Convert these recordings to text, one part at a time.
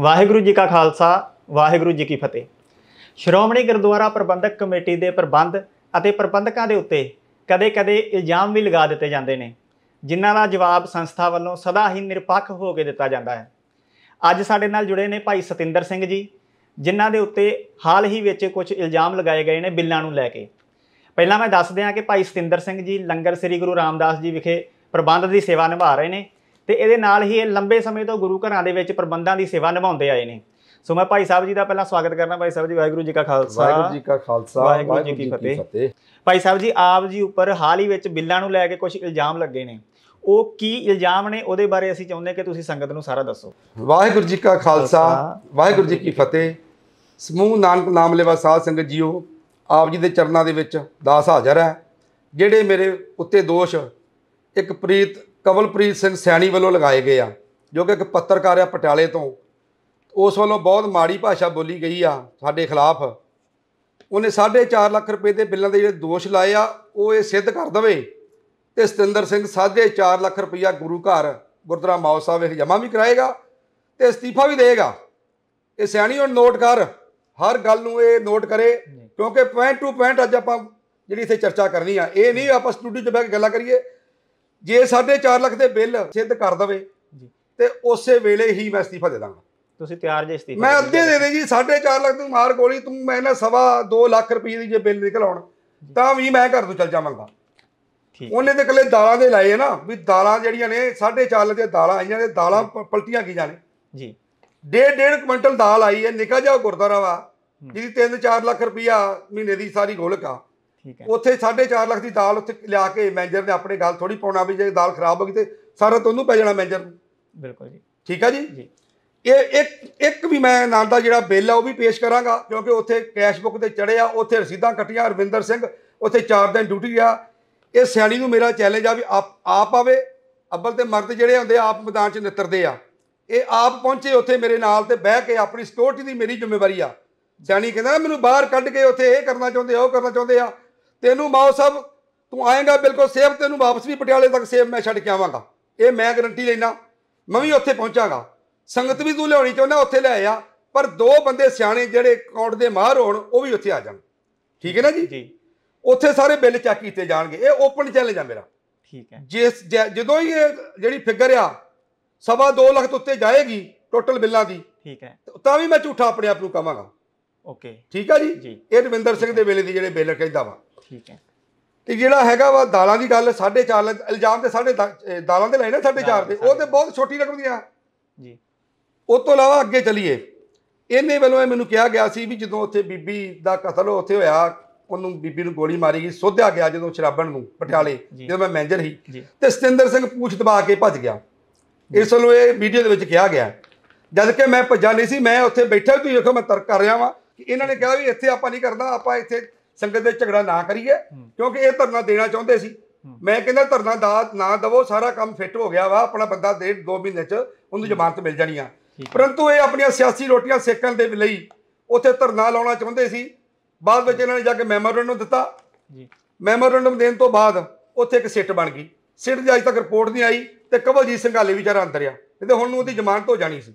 ਵਾਹਿਗੁਰੂ ਜੀ ਕਾ ਖਾਲਸਾ, ਵਾਹਿਗੁਰੂ ਜੀ ਕੀ ਫਤਿਹ। ਸ਼੍ਰੋਮਣੀ ਗੁਰਦੁਆਰਾ ਪ੍ਰਬੰਧਕ ਕਮੇਟੀ ਦੇ ਪ੍ਰਬੰਧ ਅਤੇ ਪ੍ਰਬੰਧਕਾਂ ਦੇ ਉੱਤੇ ਕਦੇ-ਕਦੇ ਇਲਜ਼ਾਮ ਵੀ ਲਗਾ ਦਿੱਤੇ ਜਾਂਦੇ ਨੇ, ਜਿਨ੍ਹਾਂ ਦਾ ਜਵਾਬ ਸੰਸਥਾ ਵੱਲੋਂ ਸਦਾ ਹੀ ਨਿਰਪੱਖ ਹੋ ਕੇ ਦਿੱਤਾ ਜਾਂਦਾ ਹੈ। ਅੱਜ ਸਾਡੇ ਨਾਲ ਜੁੜੇ ਨੇ ਭਾਈ ਸਤਿੰਦਰ ਸਿੰਘ ਜੀ, ਜਿਨ੍ਹਾਂ ਦੇ ਉੱਤੇ ਹਾਲ ਹੀ ਵਿੱਚ ਕੁਝ ਇਲਜ਼ਾਮ ਲਗਾਏ ਗਏ ਨੇ ਬਿੱਲਾਂ ਨੂੰ ਲੈ ਕੇ। ਪਹਿਲਾਂ ਮੈਂ ਦੱਸ ਦਿਆਂ ਕਿ ਭਾਈ ਸਤਿੰਦਰ ਸਿੰਘ ਜੀ ਲੰਗਰ ਸ੍ਰੀ ਗੁਰੂ ਰਾਮਦਾਸ ਜੀ ਵਿਖੇ ਪ੍ਰਬੰਧ ਦੀ ਸੇਵਾ ਨਿਭਾ ਰਹੇ ਨੇ ਤੇ ਇਹਦੇ ਨਾਲ ਹੀ ਇਹ ਲੰਬੇ ਸਮੇਂ ਤੋਂ ਗੁਰੂ ਘਰਾਂ ਦੇ ਵਿੱਚ ਪ੍ਰਬੰਧਾਂ ਦੀ ਸੇਵਾ ਨਿਭਾਉਂਦੇ ਆਏ ਨੇ। ਸੋ ਮੈਂ ਭਾਈ ਸਾਹਿਬ ਜੀ ਦਾ ਪਹਿਲਾਂ ਸਵਾਗਤ ਕਰਨਾ ਭਾਈ ਸਾਹਿਬ ਜੀ ਵਾਹਿਗੁਰੂ ਜੀ ਕਾ ਖਾਲਸਾ। ਵਾਹਿਗੁਰੂ ਜੀ ਕਾ ਖਾਲਸਾ ਵਾਹਿਗੁਰੂ ਜੀ ਕੀ ਫਤਿਹ। ਭਾਈ ਸਾਹਿਬ ਜੀ ਆਪ ਜੀ ਉੱਪਰ ਹਾਲ ਹੀ ਵਿੱਚ ਬਿੱਲਾਂ ਨੂੰ ਲੈ ਕੇ ਕੁਝ ਇਲਜ਼ਾਮ ਲੱਗੇ ਨੇ। ਉਹ ਕੀ ਇਲਜ਼ਾਮ ਨੇ ਉਹਦੇ ਬਾਰੇ ਅਸੀਂ ਚਾਹੁੰਦੇ ਕਿ ਤੁਸੀਂ ਸੰਗਤ ਨੂੰ ਸਾਰਾ ਦੱਸੋ। ਵਾਹਿਗੁਰੂ ਜੀ ਕਾ ਖਾਲਸਾ ਵਾਹਿਗੁਰੂ ਜੀ ਕੀ ਫਤਿਹ। ਸਮੂਹ ਨਾਨਕ ਨਾਮ ਲੈਵਾ ਸਾਧ ਸੰਗਤ ਜੀਓ ਆਪ ਜੀ ਦੇ ਚਰਨਾਂ ਦੇ ਵਿੱਚ ਦਾਸ ਹਾਜ਼ਰ ਹੈ ਜਿਹੜੇ ਮੇਰੇ ਉੱਤੇ ਦੋਸ਼ ਇੱਕ ਪ੍ਰੀਤ ਕਵਲਪ੍ਰੀਤ ਸਿੰਘ ਸੈਣੀ ਵੱਲੋਂ ਲਗਾਏ ਗਏ ਆ, ਜੋ ਕਿ ਇੱਕ ਪੱਤਰਕਾਰ ਆ ਪਟਿਆਲੇ ਤੋਂ। ਉਸ ਵੱਲੋਂ ਬਹੁਤ ਮਾੜੀ ਭਾਸ਼ਾ ਬੋਲੀ ਗਈ ਆ ਸਾਡੇ ਖਿਲਾਫ। ਉਹਨੇ 4.5 ਲੱਖ ਰੁਪਏ ਦੇ ਬਿੱਲਾਂ ਦੇ ਜਿਹੜੇ ਦੋਸ਼ ਲਾਏ ਆ, ਉਹ ਇਹ ਸਿੱਧ ਕਰ ਦਵੇ। ਤੇ ਸਤਿੰਦਰ ਸਿੰਘ 4.5 ਲੱਖ ਰੁਪਈਆ ਗੁਰੂ ਘਰ, ਗੁਰਦੁਆਰਾ ਮਾਓ ਸਾਹਿਬ ਵਿੱਚ ਜਮ੍ਹਾਂ ਵੀ ਕਰਾਏਗਾ ਤੇ ਅਸਤੀਫਾ ਵੀ ਦੇਗਾ ਇਹ ਸਿਆਣੀ ਹੁਣ ਨੋਟ ਕਰ, ਹਰ ਗੱਲ ਨੂੰ ਇਹ ਨੋਟ ਕਰੇ, ਕਿਉਂਕਿ ਪੁਆਇੰਟ ਟੂ ਪੁਆਇੰਟ ਅੱਜ ਆਪਾਂ ਜਿਹੜੀ ਇੱਥੇ ਚਰਚਾ ਕਰਨੀ ਆ, ਇਹ ਨਹੀਂ ਆਪਾਂ ਸਟੂਡੀਓ 'ਚ ਬਹਿ ਕੇ ਗੱਲਾਂ ਕਰੀਏ ਜੇ 4.5 ਲੱਖ ਦੇ ਬਿੱਲ ਸਿੱਧ ਕਰ ਦਵੇ ਜੀ। ਤੇ ਉਸੇ ਵੇਲੇ ਹੀ ਮੈਂ ਅਸਤੀਫਾ ਦੇ ਦਾਂਗਾ। ਤੁਸੀਂ ਤਿਆਰ ਜੇ ਇਸਤੀਫਾ ਮੈਂ ਅੱਧੇ? ਦੇ ਦੇ ਜੀ 4.5 ਲੱਖ ਤੂੰ ਮਾਰ ਗੋਲੀ ਤੂੰ ਮੈਂ ਨਾ ਸਵਾ 2 ਲੱਖ ਰੁਪਏ ਦੀ ਜੇ ਬਿੱਲ ਨਿਕਲ ਆਉਣ ਤਾਂ ਵੀ ਮੈਂ ਘਰ ਤੋਂ ਚੱਲ ਜਾਵਾਂਗਾ। ਠੀਕ। ਉਹਨੇ ਤੇ ਇਕੱਲੇ ਦਾਲਾਂ ਦੇ ਲਾਏ ਨਾ ਵੀ ਦਾਲਾਂ ਜਿਹੜੀਆਂ ਨੇ 4.5 ਲੱਖ ਦੀਆਂ ਦਾਲਾਂ ਆਈਆਂ ਨੇ ਦਾਲਾਂ ਪਲਟੀਆਂ ਕੀ ਜਾਣੇ ਜੀ। ਡੇਢ ਡੇਢ ਕੁਇੰਟਲ ਦਾਲ ਆਈ ਹੈ ਨਿਕਾ ਜਿਹਾ ਗੁਰਦੁਆਰਾ ਵਾ ਜਿਹਦੀ 3-4 ਲੱਖ ਰੁਪਈਆ ਮਹੀਨੇ ਦੀ ਸਾਰੀ ਗੋਲਕ ਆ। ਠੀਕ ਹੈ। ਉੱਥੇ 4.5 ਲੱਖ ਦੀ ਦਾਲ ਉੱਥੇ ਲਿਆ ਕੇ ਮੈਨੇਜਰ ਨੇ ਆਪਣੇ ਗੱਲ ਥੋੜੀ ਪਾਉਣਾ ਵੀ ਜੇ ਦਾਲ ਖਰਾਬ ਹੋ ਗਈ ਤੇ ਸਾਰਾ ਤੁਹਾਨੂੰ ਪੈ ਜਾਣਾ ਮੈਨੇਜਰ ਨੂੰ। ਬਿਲਕੁਲ ਜੀ। ਠੀਕ ਆ ਜੀ? ਜੀ। ਇਹ ਇੱਕ ਇੱਕ ਵੀ ਮੈਂ ਨਾਂ ਦਾ ਜਿਹੜਾ ਬਿੱਲ ਆ ਉਹ ਵੀ ਪੇਸ਼ ਕਰਾਂਗਾ ਕਿਉਂਕਿ ਉੱਥੇ ਕੈਸ਼ ਬੁੱਕ ਤੇ ਚੜਿਆ ਉੱਥੇ ਰਸੀਦਾਂ ਕੱਟੀਆਂ ਰਵਿੰਦਰ ਸਿੰਘ ਉੱਥੇ 4 ਦਿਨ ਡਿਊਟੀ ਆ। ਇਹ ਸਿਆਣੀ ਨੂੰ ਮੇਰਾ ਚੈਲੰਜ ਆ ਵੀ ਆਪ ਆਪ ਆਵੇ ਅੱਬਲ ਤੇ ਮਰਦ ਜਿਹੜੇ ਹੁੰਦੇ ਆਪ ਮੈਦਾਨ 'ਚ ਨਿੱਤਰਦੇ ਆ। ਇਹ ਆਪ ਪਹੁੰਚੇ ਉੱਥੇ ਮੇਰੇ ਨਾਲ ਤੇ ਬਹਿ ਕੇ ਆਪਣੀ ਸਿਕਿਉਰਿਟੀ ਦੀ ਮੇਰੀ ਜ਼ਿੰਮੇਵਾਰੀ ਆ। ਸਿਆਣੀ ਕਹਿੰਦਾ ਮੈਨੂੰ ਬਾਹਰ ਕੱਢ ਕੇ ਉੱਥੇ ਇਹ ਕਰਨਾ ਚਾਹੁੰਦੇ ਆ ਉਹ ਕਰਨਾ ਚਾਹੁੰਦੇ ਆ। ਤੈਨੂੰ ਮਾਓ ਸਾਹਿਬ ਤੂੰ ਆਏਗਾ ਬਿਲਕੁਲ ਸੇਫ ਤੈਨੂੰ ਵਾਪਸ ਵੀ ਪਟਿਆਲੇ ਤੱਕ ਸੇਫ ਮੈਂ ਛੱਡ ਕੇ ਆਵਾਂਗਾ। ਇਹ ਮੈਂ ਗਰੰਟੀ ਲੈਣਾ ਮੈਂ ਵੀ ਉੱਥੇ ਪਹੁੰਚਾਂਗਾ। ਸੰਗਤ ਵੀ ਤੂੰ ਲਿਆਉਣੀ ਚਾਹੁੰਦਾ ਉੱਥੇ ਲੈ ਆ ਪਰ ਦੋ ਬੰਦੇ ਸਿਆਣੇ ਜਿਹੜੇ ਅਕਾਊਂਟ ਦੇ ਮਾਹਰ ਹੋਣ ਉਹ ਵੀ ਉੱਥੇ ਆ ਜਾਣ। ਠੀਕ ਹੈ ਨਾ ਜੀ? ਜੀ। ਉੱਥੇ ਸਾਰੇ ਬਿੱਲ ਚੈੱਕ ਕੀਤੇ ਜਾਣਗੇ। ਇਹ ਓਪਨ ਚੈਲੰਜ ਆ ਮੇਰਾ। ਠੀਕ ਹੈ। ਜਿਸ ਜਦੋਂ ਹੀ ਇਹ ਜਿਹੜੀ ਫਿਗਰ ਆ ਸਵਾ 2 ਲੱਖ ਤੋਂ ਉੱਤੇ ਜਾਏਗੀ ਟੋਟਲ ਬਿੱਲਾਂ ਦੀ। ਠੀਕ ਹੈ। ਤਾਂ ਵੀ ਮੈਂ ਝੂਠਾ ਆਪਣੇ ਆਪ ਨੂੰ ਕਵਾਂਗਾ ਓਕੇ। ਠੀਕ ਆ ਜੀ? ਜੀ। ਇਹ ਰਵਿੰਦਰ ਸਿੰਘ ਦੇ ਵੇਲੇ ਦੀ ਜਿਹੜੇ ਬਿੱਲ ਕਹਿੰਦਾ ਵਾ। ਠੀਕ ਹੈ। ਤੇ ਜਿਹੜਾ ਹੈਗਾ ਵਾ ਦਾਲਾਂ ਦੀ ਗੱਲ 4.5 ਲੱਖ ਇਲਜ਼ਾਮ ਤੇ ਸਾਡੇ ਦਾਲਾਂ ਦੇ ਲਾਏ ਨਾ 4.5 ਦੇ ਉਹ ਤੇ ਬਹੁਤ ਛੋਟੀ ਰਕਮ ਦੀਆਂ। ਜੀ। ਉਹ ਤੋਂ ਇਲਾਵਾ ਅੱਗੇ ਚਲੀਏ। ਇਹਨੇ ਵੱਲੋਂ ਇਹ ਮੈਨੂੰ ਕਿਹਾ ਗਿਆ ਸੀ ਵੀ ਜਦੋਂ ਉੱਥੇ ਬੀਬੀ ਦਾ ਕਤਲ ਉੱਥੇ ਹੋਇਆ ਉਹਨੂੰ ਬੀਬੀ ਨੂੰ ਗੋਲੀ ਮਾਰੀ ਗਈ ਸੋਧਿਆ ਗਿਆ ਜਦੋਂ ਸ਼ਰਾਬਣ ਨੂੰ ਪਟਿਆਲੇ। ਜਦੋਂ ਮੈਂ ਮੈਨੇਜਰ ਸੀ। ਤੇ ਸਤਿੰਦਰ ਸਿੰਘ ਪੂਛ ਦਬਾ ਕੇ ਭੱਜ ਗਿਆ। ਇਸ ਵੱਲੋਂ ਇਹ ਵੀਡੀਓ ਦੇ ਵਿੱਚ ਕਿਹਾ ਗਿਆ। ਜਦ ਕਿ ਮੈਂ ਭੱਜਾ ਨਹੀਂ ਸੀ ਮੈਂ ਉੱਥੇ ਬੈਠਾ ਤੁਸੀਂ ਦੇਖੋ ਮੈਂ ਤਰਕ ਕਰ ਰਿਹਾ ਵਾਂ ਕਿ ਇਹਨਾਂ ਨੇ ਕਿਹਾ ਵੀ ਇੱਥੇ ਆਪਾਂ ਨਹੀਂ ਕਰਨਾ ਆਪਾਂ ਇੱਥੇ ਸੰਗਤ ਦੇ ਝਗੜਾ ਨਾ ਕਰੀਏ ਕਿਉਂਕਿ ਇਹ ਧਰਨਾ ਦੇਣਾ ਚਾਹੁੰਦੇ ਸੀ। ਮੈਂ ਕਹਿੰਦਾ ਧਰਨਾ ਦਾ ਨਾ ਦਵੋ ਸਾਰਾ ਕੰਮ ਫਿੱਟ ਹੋ ਗਿਆ ਵਾ ਆਪਣਾ ਬੰਦਾ ਡੇਢ ਦੋ ਮਹੀਨੇ ਚ ਉਹਨੂੰ ਜ਼ਮਾਨਤ ਮਿਲ ਜਾਣੀ ਆ। ਪਰੰਤੂ ਇਹ ਆਪਣੀਆਂ ਸਿਆਸੀ ਰੋਟੀਆਂ ਸੇਕਣ ਦੇ ਲਈ ਉੱਥੇ ਧਰਨਾ ਲਾਉਣਾ ਚਾਹੁੰਦੇ ਸੀ। ਬਾਅਦ ਵਿੱਚ ਇਹਨਾਂ ਨੇ ਜਾ ਕੇ ਮੈਮੋਰੈਂਡਮ ਦਿੱਤਾ। ਜੀ। ਮੈਮੋਰੈਂਡਮ ਦੇਣ ਤੋਂ ਬਾਅਦ ਉੱਥੇ ਇੱਕ ਸਿੱਟ ਬਣ ਗਈ। ਸਿੱਟ ਦੀ ਅਜੇ ਤੱਕ ਰਿਪੋਰਟ ਨਹੀਂ ਆਈ ਤੇ ਕਵਲਜੀਤ ਸਿੰਘ ਹਾਲੇ ਵਿਚਾਰਾ ਅੰਦਰ ਆ। ਤੇ ਹੁਣ ਨੂੰ ਉਹਦੀ ਜ਼ਮਾਨਤ ਹੋ ਜਾਣੀ ਸੀ।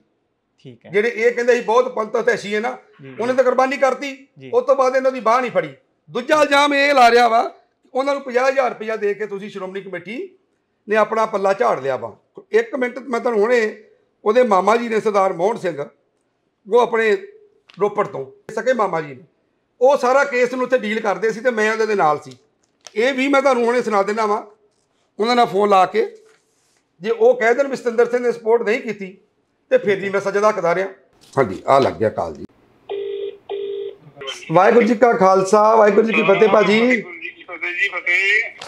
ਠੀਕ ਹੈ। ਜਿਹੜੇ ਇਹ ਕਹਿੰਦੇ ਸੀ ਬਹੁਤ ਪੰਥ ਹਤੈਸ਼ੀ ਹੈ ਨਾ। ਉਹਨੇ ਤਾਂ ਕੁਰਬਾਨੀ ਕਰਤੀ। ਉਸ ਤੋਂ ਬਾਅਦ ਇਹਨਾਂ ਦੀ ਬਾਹ ਨਹੀਂ ਫੜੀ। ਦੂਜਾ ਇਲਜ਼ਾਮ ਇਹ ਲਾ ਰਿਹਾ ਵਾ ਕਿ ਉਹਨਾਂ ਨੂੰ 50000 ਰੁਪਇਆ ਦੇ ਕੇ ਤੁਸੀਂ ਸ਼੍ਰੋਮਣੀ ਕਮੇਟੀ ਨੇ ਆਪਣਾ ਪੱਲਾ ਝਾੜ ਲਿਆ ਵਾ। ਇੱਕ ਮਿੰਟ ਮੈਂ ਤੁਹਾਨੂੰ ਹੁਣੇ ਉਹਦੇ ਮਾਮਾ ਜੀ ਨੇ ਸਰਦਾਰ ਮੋਹਨ ਸਿੰਘ, ਉਹ ਆਪਣੇ ਰੋਪੜ ਤੋਂ, ਸਕੇ ਮਾਮਾ ਜੀ ਨੇ। ਉਹ ਸਾਰਾ ਕੇਸ ਨੂੰ ਉੱਥੇ ਡੀਲ ਕਰਦੇ ਸੀ ਤੇ ਮੈਂ ਉਹਦੇ ਨਾਲ ਸੀ। ਇਹ ਵੀ ਮੈਂ ਤੁਹਾਨੂੰ ਹੁਣੇ ਸੁਣਾ ਦਿੰਦਾ ਵਾ, ਉਹਨਾਂ ਨਾਲ ਫੋਨ ਲਾ ਕੇ, ਜੇ ਉਹ ਕਹਿ ਦੇਣ ਵੀ ਸਤਿੰਦਰ ਸਿੰਘ ਨੇ ਸਪੋਰਟ ਨਹੀਂ ਕੀਤੀ, ਤੇ ਫਿਰ ਜੀ ਮੈਂ ਸਜ਼ਾ ਦਾ ਹੱਕਦਾਰ ਹਾਂਜੀ ਆ ਲੱਗ ਗਿਆ ਕਾਲ ਜੀ। ਵਾਹਿਗੁਰੂ ਜੀ ਕਾ ਖਾਲਸਾ ਵਾਹਿਗੁਰੂ ਜੀ ਕੀ ਫਤਿਹ ਭਾਜੀ।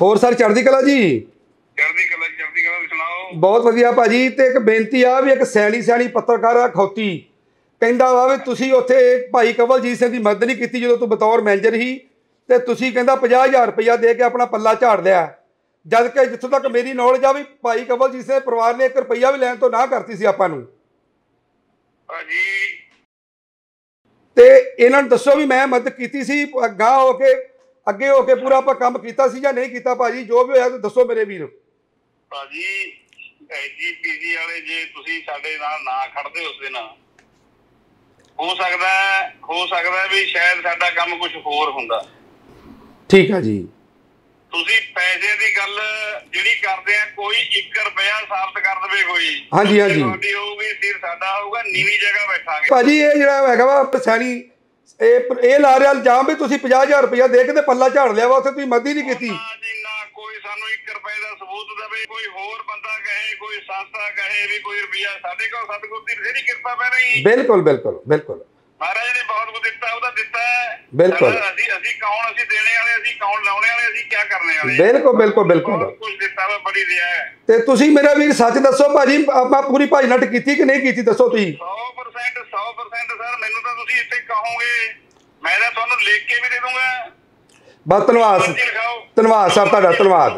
ਹੋਰ ਸਰ ਚੜ੍ਹਦੀ ਕਲਾ ਜੀ? ਚੜ੍ਹਦੀ ਕਲਾ ਜੀ, ਚੜ੍ਹਦੀ ਕਲਾ ਸੁਣਾਓ? ਬਹੁਤ ਵਧੀਆ ਭਾਜੀ ਤੇ ਇੱਕ ਬੇਨਤੀ ਆ ਵੀ ਇੱਕ ਸਿਆਣੀ ਸਿਆਣੀ ਪੱਤਰਕਾਰ ਆ ਖੌਤੀ। ਕਹਿੰਦਾ ਵਾ ਵੀ ਤੁਸੀਂ ਉੱਥੇ ਭਾਈ ਕਵਲਜੀਤ ਸਿੰਘ ਦੀ ਮਦਦ ਨਹੀਂ ਕੀਤੀ ਜਦੋਂ ਤੂੰ ਬਤੌਰ ਮੈਨੇਜਰ ਸੀ ਤੇ ਤੁਸੀਂ ਕਹਿੰਦਾ 50000 ਰੁਪਇਆ ਦੇ ਕੇ ਆਪਣਾ ਪੱਲਾ ਝਾੜ ਲਿਆ। ਜਦ ਕਿ ਜਿੱਥੋਂ ਤੱਕ ਮੇਰੀ ਨੌਲੇਜ ਆ ਵੀ ਭਾਈ ਕਵਲਜੀਤ ਸਿੰਘ ਦੇ ਪਰਿਵਾਰ ਨੇ 1 ਰੁਪਇਆ ਵੀ ਲੈਣ ਤੋਂ ਨਾ ਕਰਤੀ ਸੀ ਆਪਾਂ ਨੂੰ। ਭਾਜੀ ਤੇ ਇਹਨਾਂ ਨੂੰ ਦੱਸੋ ਵੀ ਮੈਂ ਮਦਦ ਕੀਤੀ ਸੀ ਅਗਾਂਹ ਹੋ ਕੇ ਅੱਗੇ ਹੋ ਕੇ ਪੂਰਾ ਆਪਾਂ ਕੰਮ ਕੀਤਾ ਸੀ ਜਾਂ ਨਹੀਂ ਕੀਤਾ ਭਾਜੀ? ਜੋ ਵੀ ਹੋਇਆ ਤੁਸੀਂ ਦੱਸੋ ਮੇਰੇ ਵੀਰ। ਭਾਜੀ ਐਜੀਪੀਜੀ ਵਾਲੇ ਜੇ ਤੁਸੀਂ ਸਾਡੇ ਨਾਲ ਨਾ ਖੜਦੇ ਉਸ ਦਿਨ ਹੋ ਸਕਦਾ ਹੈ- ਹੋ ਸਕਦਾ ਹੈ ਵੀ ਸ਼ਾਇਦ ਸਾਡਾ ਕੰਮ ਕੁਝ ਹੋਰ ਹੁੰਦਾ। ਠੀਕ ਆ ਜੀ। ਤੁਸੀਂ ਪੈਸੇ ਦੀ ਗੱਲ ਜਿਹੜੀ ਕਰਦੇ ਆ ਕੋਈ 1 ਰੁਪਿਆ ਸਾਬਤ ਕਰ ਦੇਵੇ ਕੋਈ। ਹਾਂਜੀ, ਹਾਂਜੀ। ਤੁਹਾਡੀ ਹੋਊਗੀ ਸਿਰ ਸਾਡਾ ਹੋਊਗਾ ਨੀਵੀਂ ਜਗ੍ਹਾ ਬੈਠਾਂਗੇ। ਭਾਜੀ ਇਹ ਜਿਹੜਾ ਹੈਗਾ ਵਾ ਪਛਾਣੀ ਇਹ ਇਹ ਲਾ ਰਿਹਾ ਇਲਜ਼ਾਮ ਵੀ ਤੁਸੀਂ 50000 ਰੁਪਇਆ ਦੇ ਕੇ ਤੇ ਪੱਲਾ ਝਾੜ ਲਿਆ ਵਾ ਉੱਥੇ ਤੁਸੀਂ ਮਦਦ ਨਹੀਂ ਕੀਤੀ। ਕੋਈ ਸਾਨੂੰ 1 ਰੁਪਏ ਦਾ ਸਬੂਤ ਦੇਵੇ ਕੋਈ ਹੋਰ ਬੰਦਾ ਕਹੇ ਕੋਈ ਸੰਸਥਾ ਕਹੇ ਵੀ ਕੋਈ ਰੁਪਿਆ ਸਾਡੇ ਕੋਲ ਸਤਿਗੁਰ ਦੀ ਬਥੇਰੀ ਕਿਰਪਾ ਪੈ ਰਹੀ ਬਿਲਕੁਲ ਬਿਲਕੁਲ ਬਿਲਕੁਲ। ਮਹਾਰਾਜ ਨੇ ਬਹੁਤ ਕੁਝ ਦਿੱਤਾ ਉਹਦਾ ਦਿੱਤਾ ਹੈ। ਬਿਲਕੁਲ। ਅਸੀਂ ਅਸੀਂ ਕੌਣ ਅਸੀਂ ਦੇਣੇ ਵਾਲੇ ਅਸੀਂ ਕੌਣ ਲਾਉਣੇ ਵਾਲੇ ਅਸੀਂ ਕੀ ਕਰਨੇ ਵਾਲੇ? ਬਿਲਕੁਲ ਬਿਲਕੁਲ ਬਿਲਕੁਲ। ਕੁਝ ਦਿੱਤਾ ਵਾ ਬੜੀ ਦਿਆ ਹੈ। ਤੇ ਤੁਸੀਂ ਮੇਰਾ ਵੀਰ ਸੱਚ ਦੱਸੋ ਭਾਜੀ ਆਪਾਂ ਪੂਰੀ ਭਾਜੀ ਨਟ ਕੀਤੀ ਕਿ ਨਹੀਂ ਕੀਤੀ ਦੱਸੋ ਤੁਸੀਂ? 100% 100% ਸਰ ਮੈਨੂੰ ਤਾਂ ਤੁਸੀਂ ਇੱਥੇ ਕਹੋਗੇ। ਮੈਂ ਤਾਂ ਤੁਹਾਨੂੰ ਲਿਖ ਕੇ ਵੀ ਦੇ ਦੂੰਗਾ। ਬਸ ਧੰਨਵਾਦ। ਧੰਨਵਾਦ ਸਾਹਿਬ ਤੁਹਾਡਾ ਧੰਨਵਾਦ।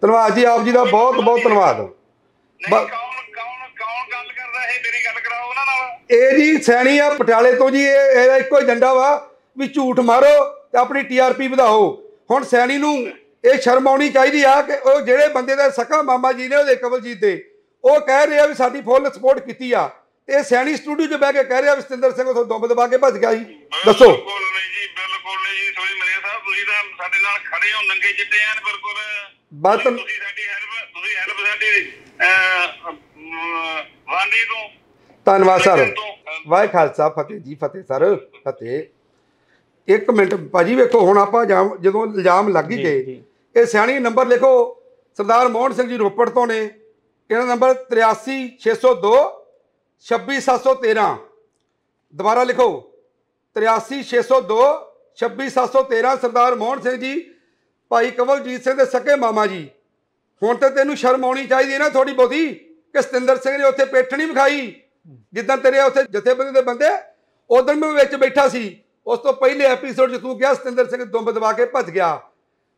ਧੰਨਵਾਦ ਜੀ ਆਪ ਜੀ ਦਾ ਬਹੁਤ ਬਹੁਤ ਧੰਨਵਾਦ। ਨਹੀਂ ਬਸ- ਕੌਣ ਕੌਣ ਕੌਣ ਗੱਲ ਕਰਦਾ ਇਹ ਮੇਰੀ ਗੱਲ ਕਰਾਓ ਉਹਨਾਂ ਨਾਲ। ਇਹ ਜੀ ਸੈਣੀ ਆ ਪਟਿਆਲੇ ਤੋਂ ਜੀ ਇਹ ਇਹਦਾ ਇੱਕੋ ਏਜੰਡਾ ਵਾ ਵੀ ਝੂਠ ਮਾਰੋ ਤੇ ਆਪਣੀ ਟੀਆਰਪੀ ਵਧਾਓ। ਹੁਣ ਸੈਣੀ ਨੂੰ ਇਹ ਸ਼ਰਮ ਆਉਣੀ ਚਾਹੀਦੀ ਆ ਕਿ ਉਹ ਜਿਹੜੇ ਬੰਦੇ ਦਾ ਸਕਾ ਮਾਮਾ ਜੀ ਨੇ ਉਹਦੇ ਕਵਲਜੀਤ ਦੇ ਉਹ ਕਹਿ ਰਿਹਾ ਵੀ ਸਾਡੀ ਫੁੱਲ ਸਪੋਰਟ ਕੀਤੀ ਆ। ਤੇ ਸੈਣੀ ਸਟੂਡੀਓ 'ਚ ਬਹਿ ਕੇ ਕਹਿ ਰਿਹਾ ਵੀ ਸਤਿੰਦਰ ਸਿੰਘ ਉਥੋਂ ਦੁੰਬ ਦਬਾ ਕੇ ਭੱਜ ਗਿਆ ਜੀ। ਦੱਸੋ। ਜੀ ਬਿਲਕੁਲ ਨਹੀਂ ਜੀ ਸੋਈ ਮਰੇ ਸਾਹਿਬ ਤੁਸੀਂ ਤਾਂ ਸਾਡੇ ਨਾਲ ਖੜੇ ਹੋ ਨੰਗੇ ਚਿੱਟੇ ਆਂ ਬਿਲਕੁਲ। ਬਸ ਤਾਂ- ਤੁਸੀਂ ਸਾਡੀ ਹੈਲਪ ਤੁਸੀਂ ਹੈਲਪ ਸਾਡੀ ਵਾਂਡੀ ਤੋਂ। ਧੰਨਵਾਦ ਸਰ। ਵਾਹਿ ਖਾਲਸਾ ਫਤਿਹ ਜੀ ਫਤਿਹ ਸਰ ਫਤਿਹ। ਇੱਕ ਮਿੰਟ ਭਾਜੀ ਵੇਖੋ ਹੁਣ ਆਪਾਂ ਜਾਮ- ਜਦੋਂ ਇਲਜ਼ਾਮ ਲੱਗ ਹੀ ਗਏ। ਇਹ ਸਿਆਣੀ ਨੰਬਰ ਲਿਖੋ ਸਰਦਾਰ ਮੋਹਨ ਸਿੰਘ ਜੀ ਰੋਪੜ ਤੋਂ ਨੇ। ਇਹਨਾਂ ਦਾ ਨੰਬਰ 83602 26713 ਦੁਬਾਰਾ ਲਿਖੋ। 83602 26713 ਸਰਦਾਰ ਮੋਹਨ ਸਿੰਘ ਜੀ, ਭਾਈ ਕਵਲਜੀਤ ਸਿੰਘ ਦੇ ਸਕੇ ਮਾਮਾ ਜੀ। ਹੁਣ ਤੇ ਤੈਨੂੰ ਸ਼ਰਮ ਆਉਣੀ ਚਾਹੀਦੀ ਹੈ ਨਾ ਥੋੜੀ ਬਹੁਤੀ ਕਿ ਸਤਿੰਦਰ ਸਿੰਘ ਨੇ ਉੱਥੇ ਪੇਠ ਨਹੀਂ ਵਿਖਾਈ। ਜਿੱਦਾਂ ਤੇਰੇ ਉੱਥੇ ਜਥੇਬੰਦੀ ਦੇ ਬੰਦੇ ਉਦੋਂ ਮੈਂ ਵਿੱਚ ਬੈਠਾ ਸੀ, ਉਸ ਤੋਂ ਪਹਿਲੇ ਐਪੀਸੋਡ 'ਚ ਤੂੰ ਕਿਹਾ ਸਤਿੰਦਰ ਸਿੰਘ ਦੁੰਬ ਦਬਾ ਕੇ ਭੱਜ ਗਿਆ।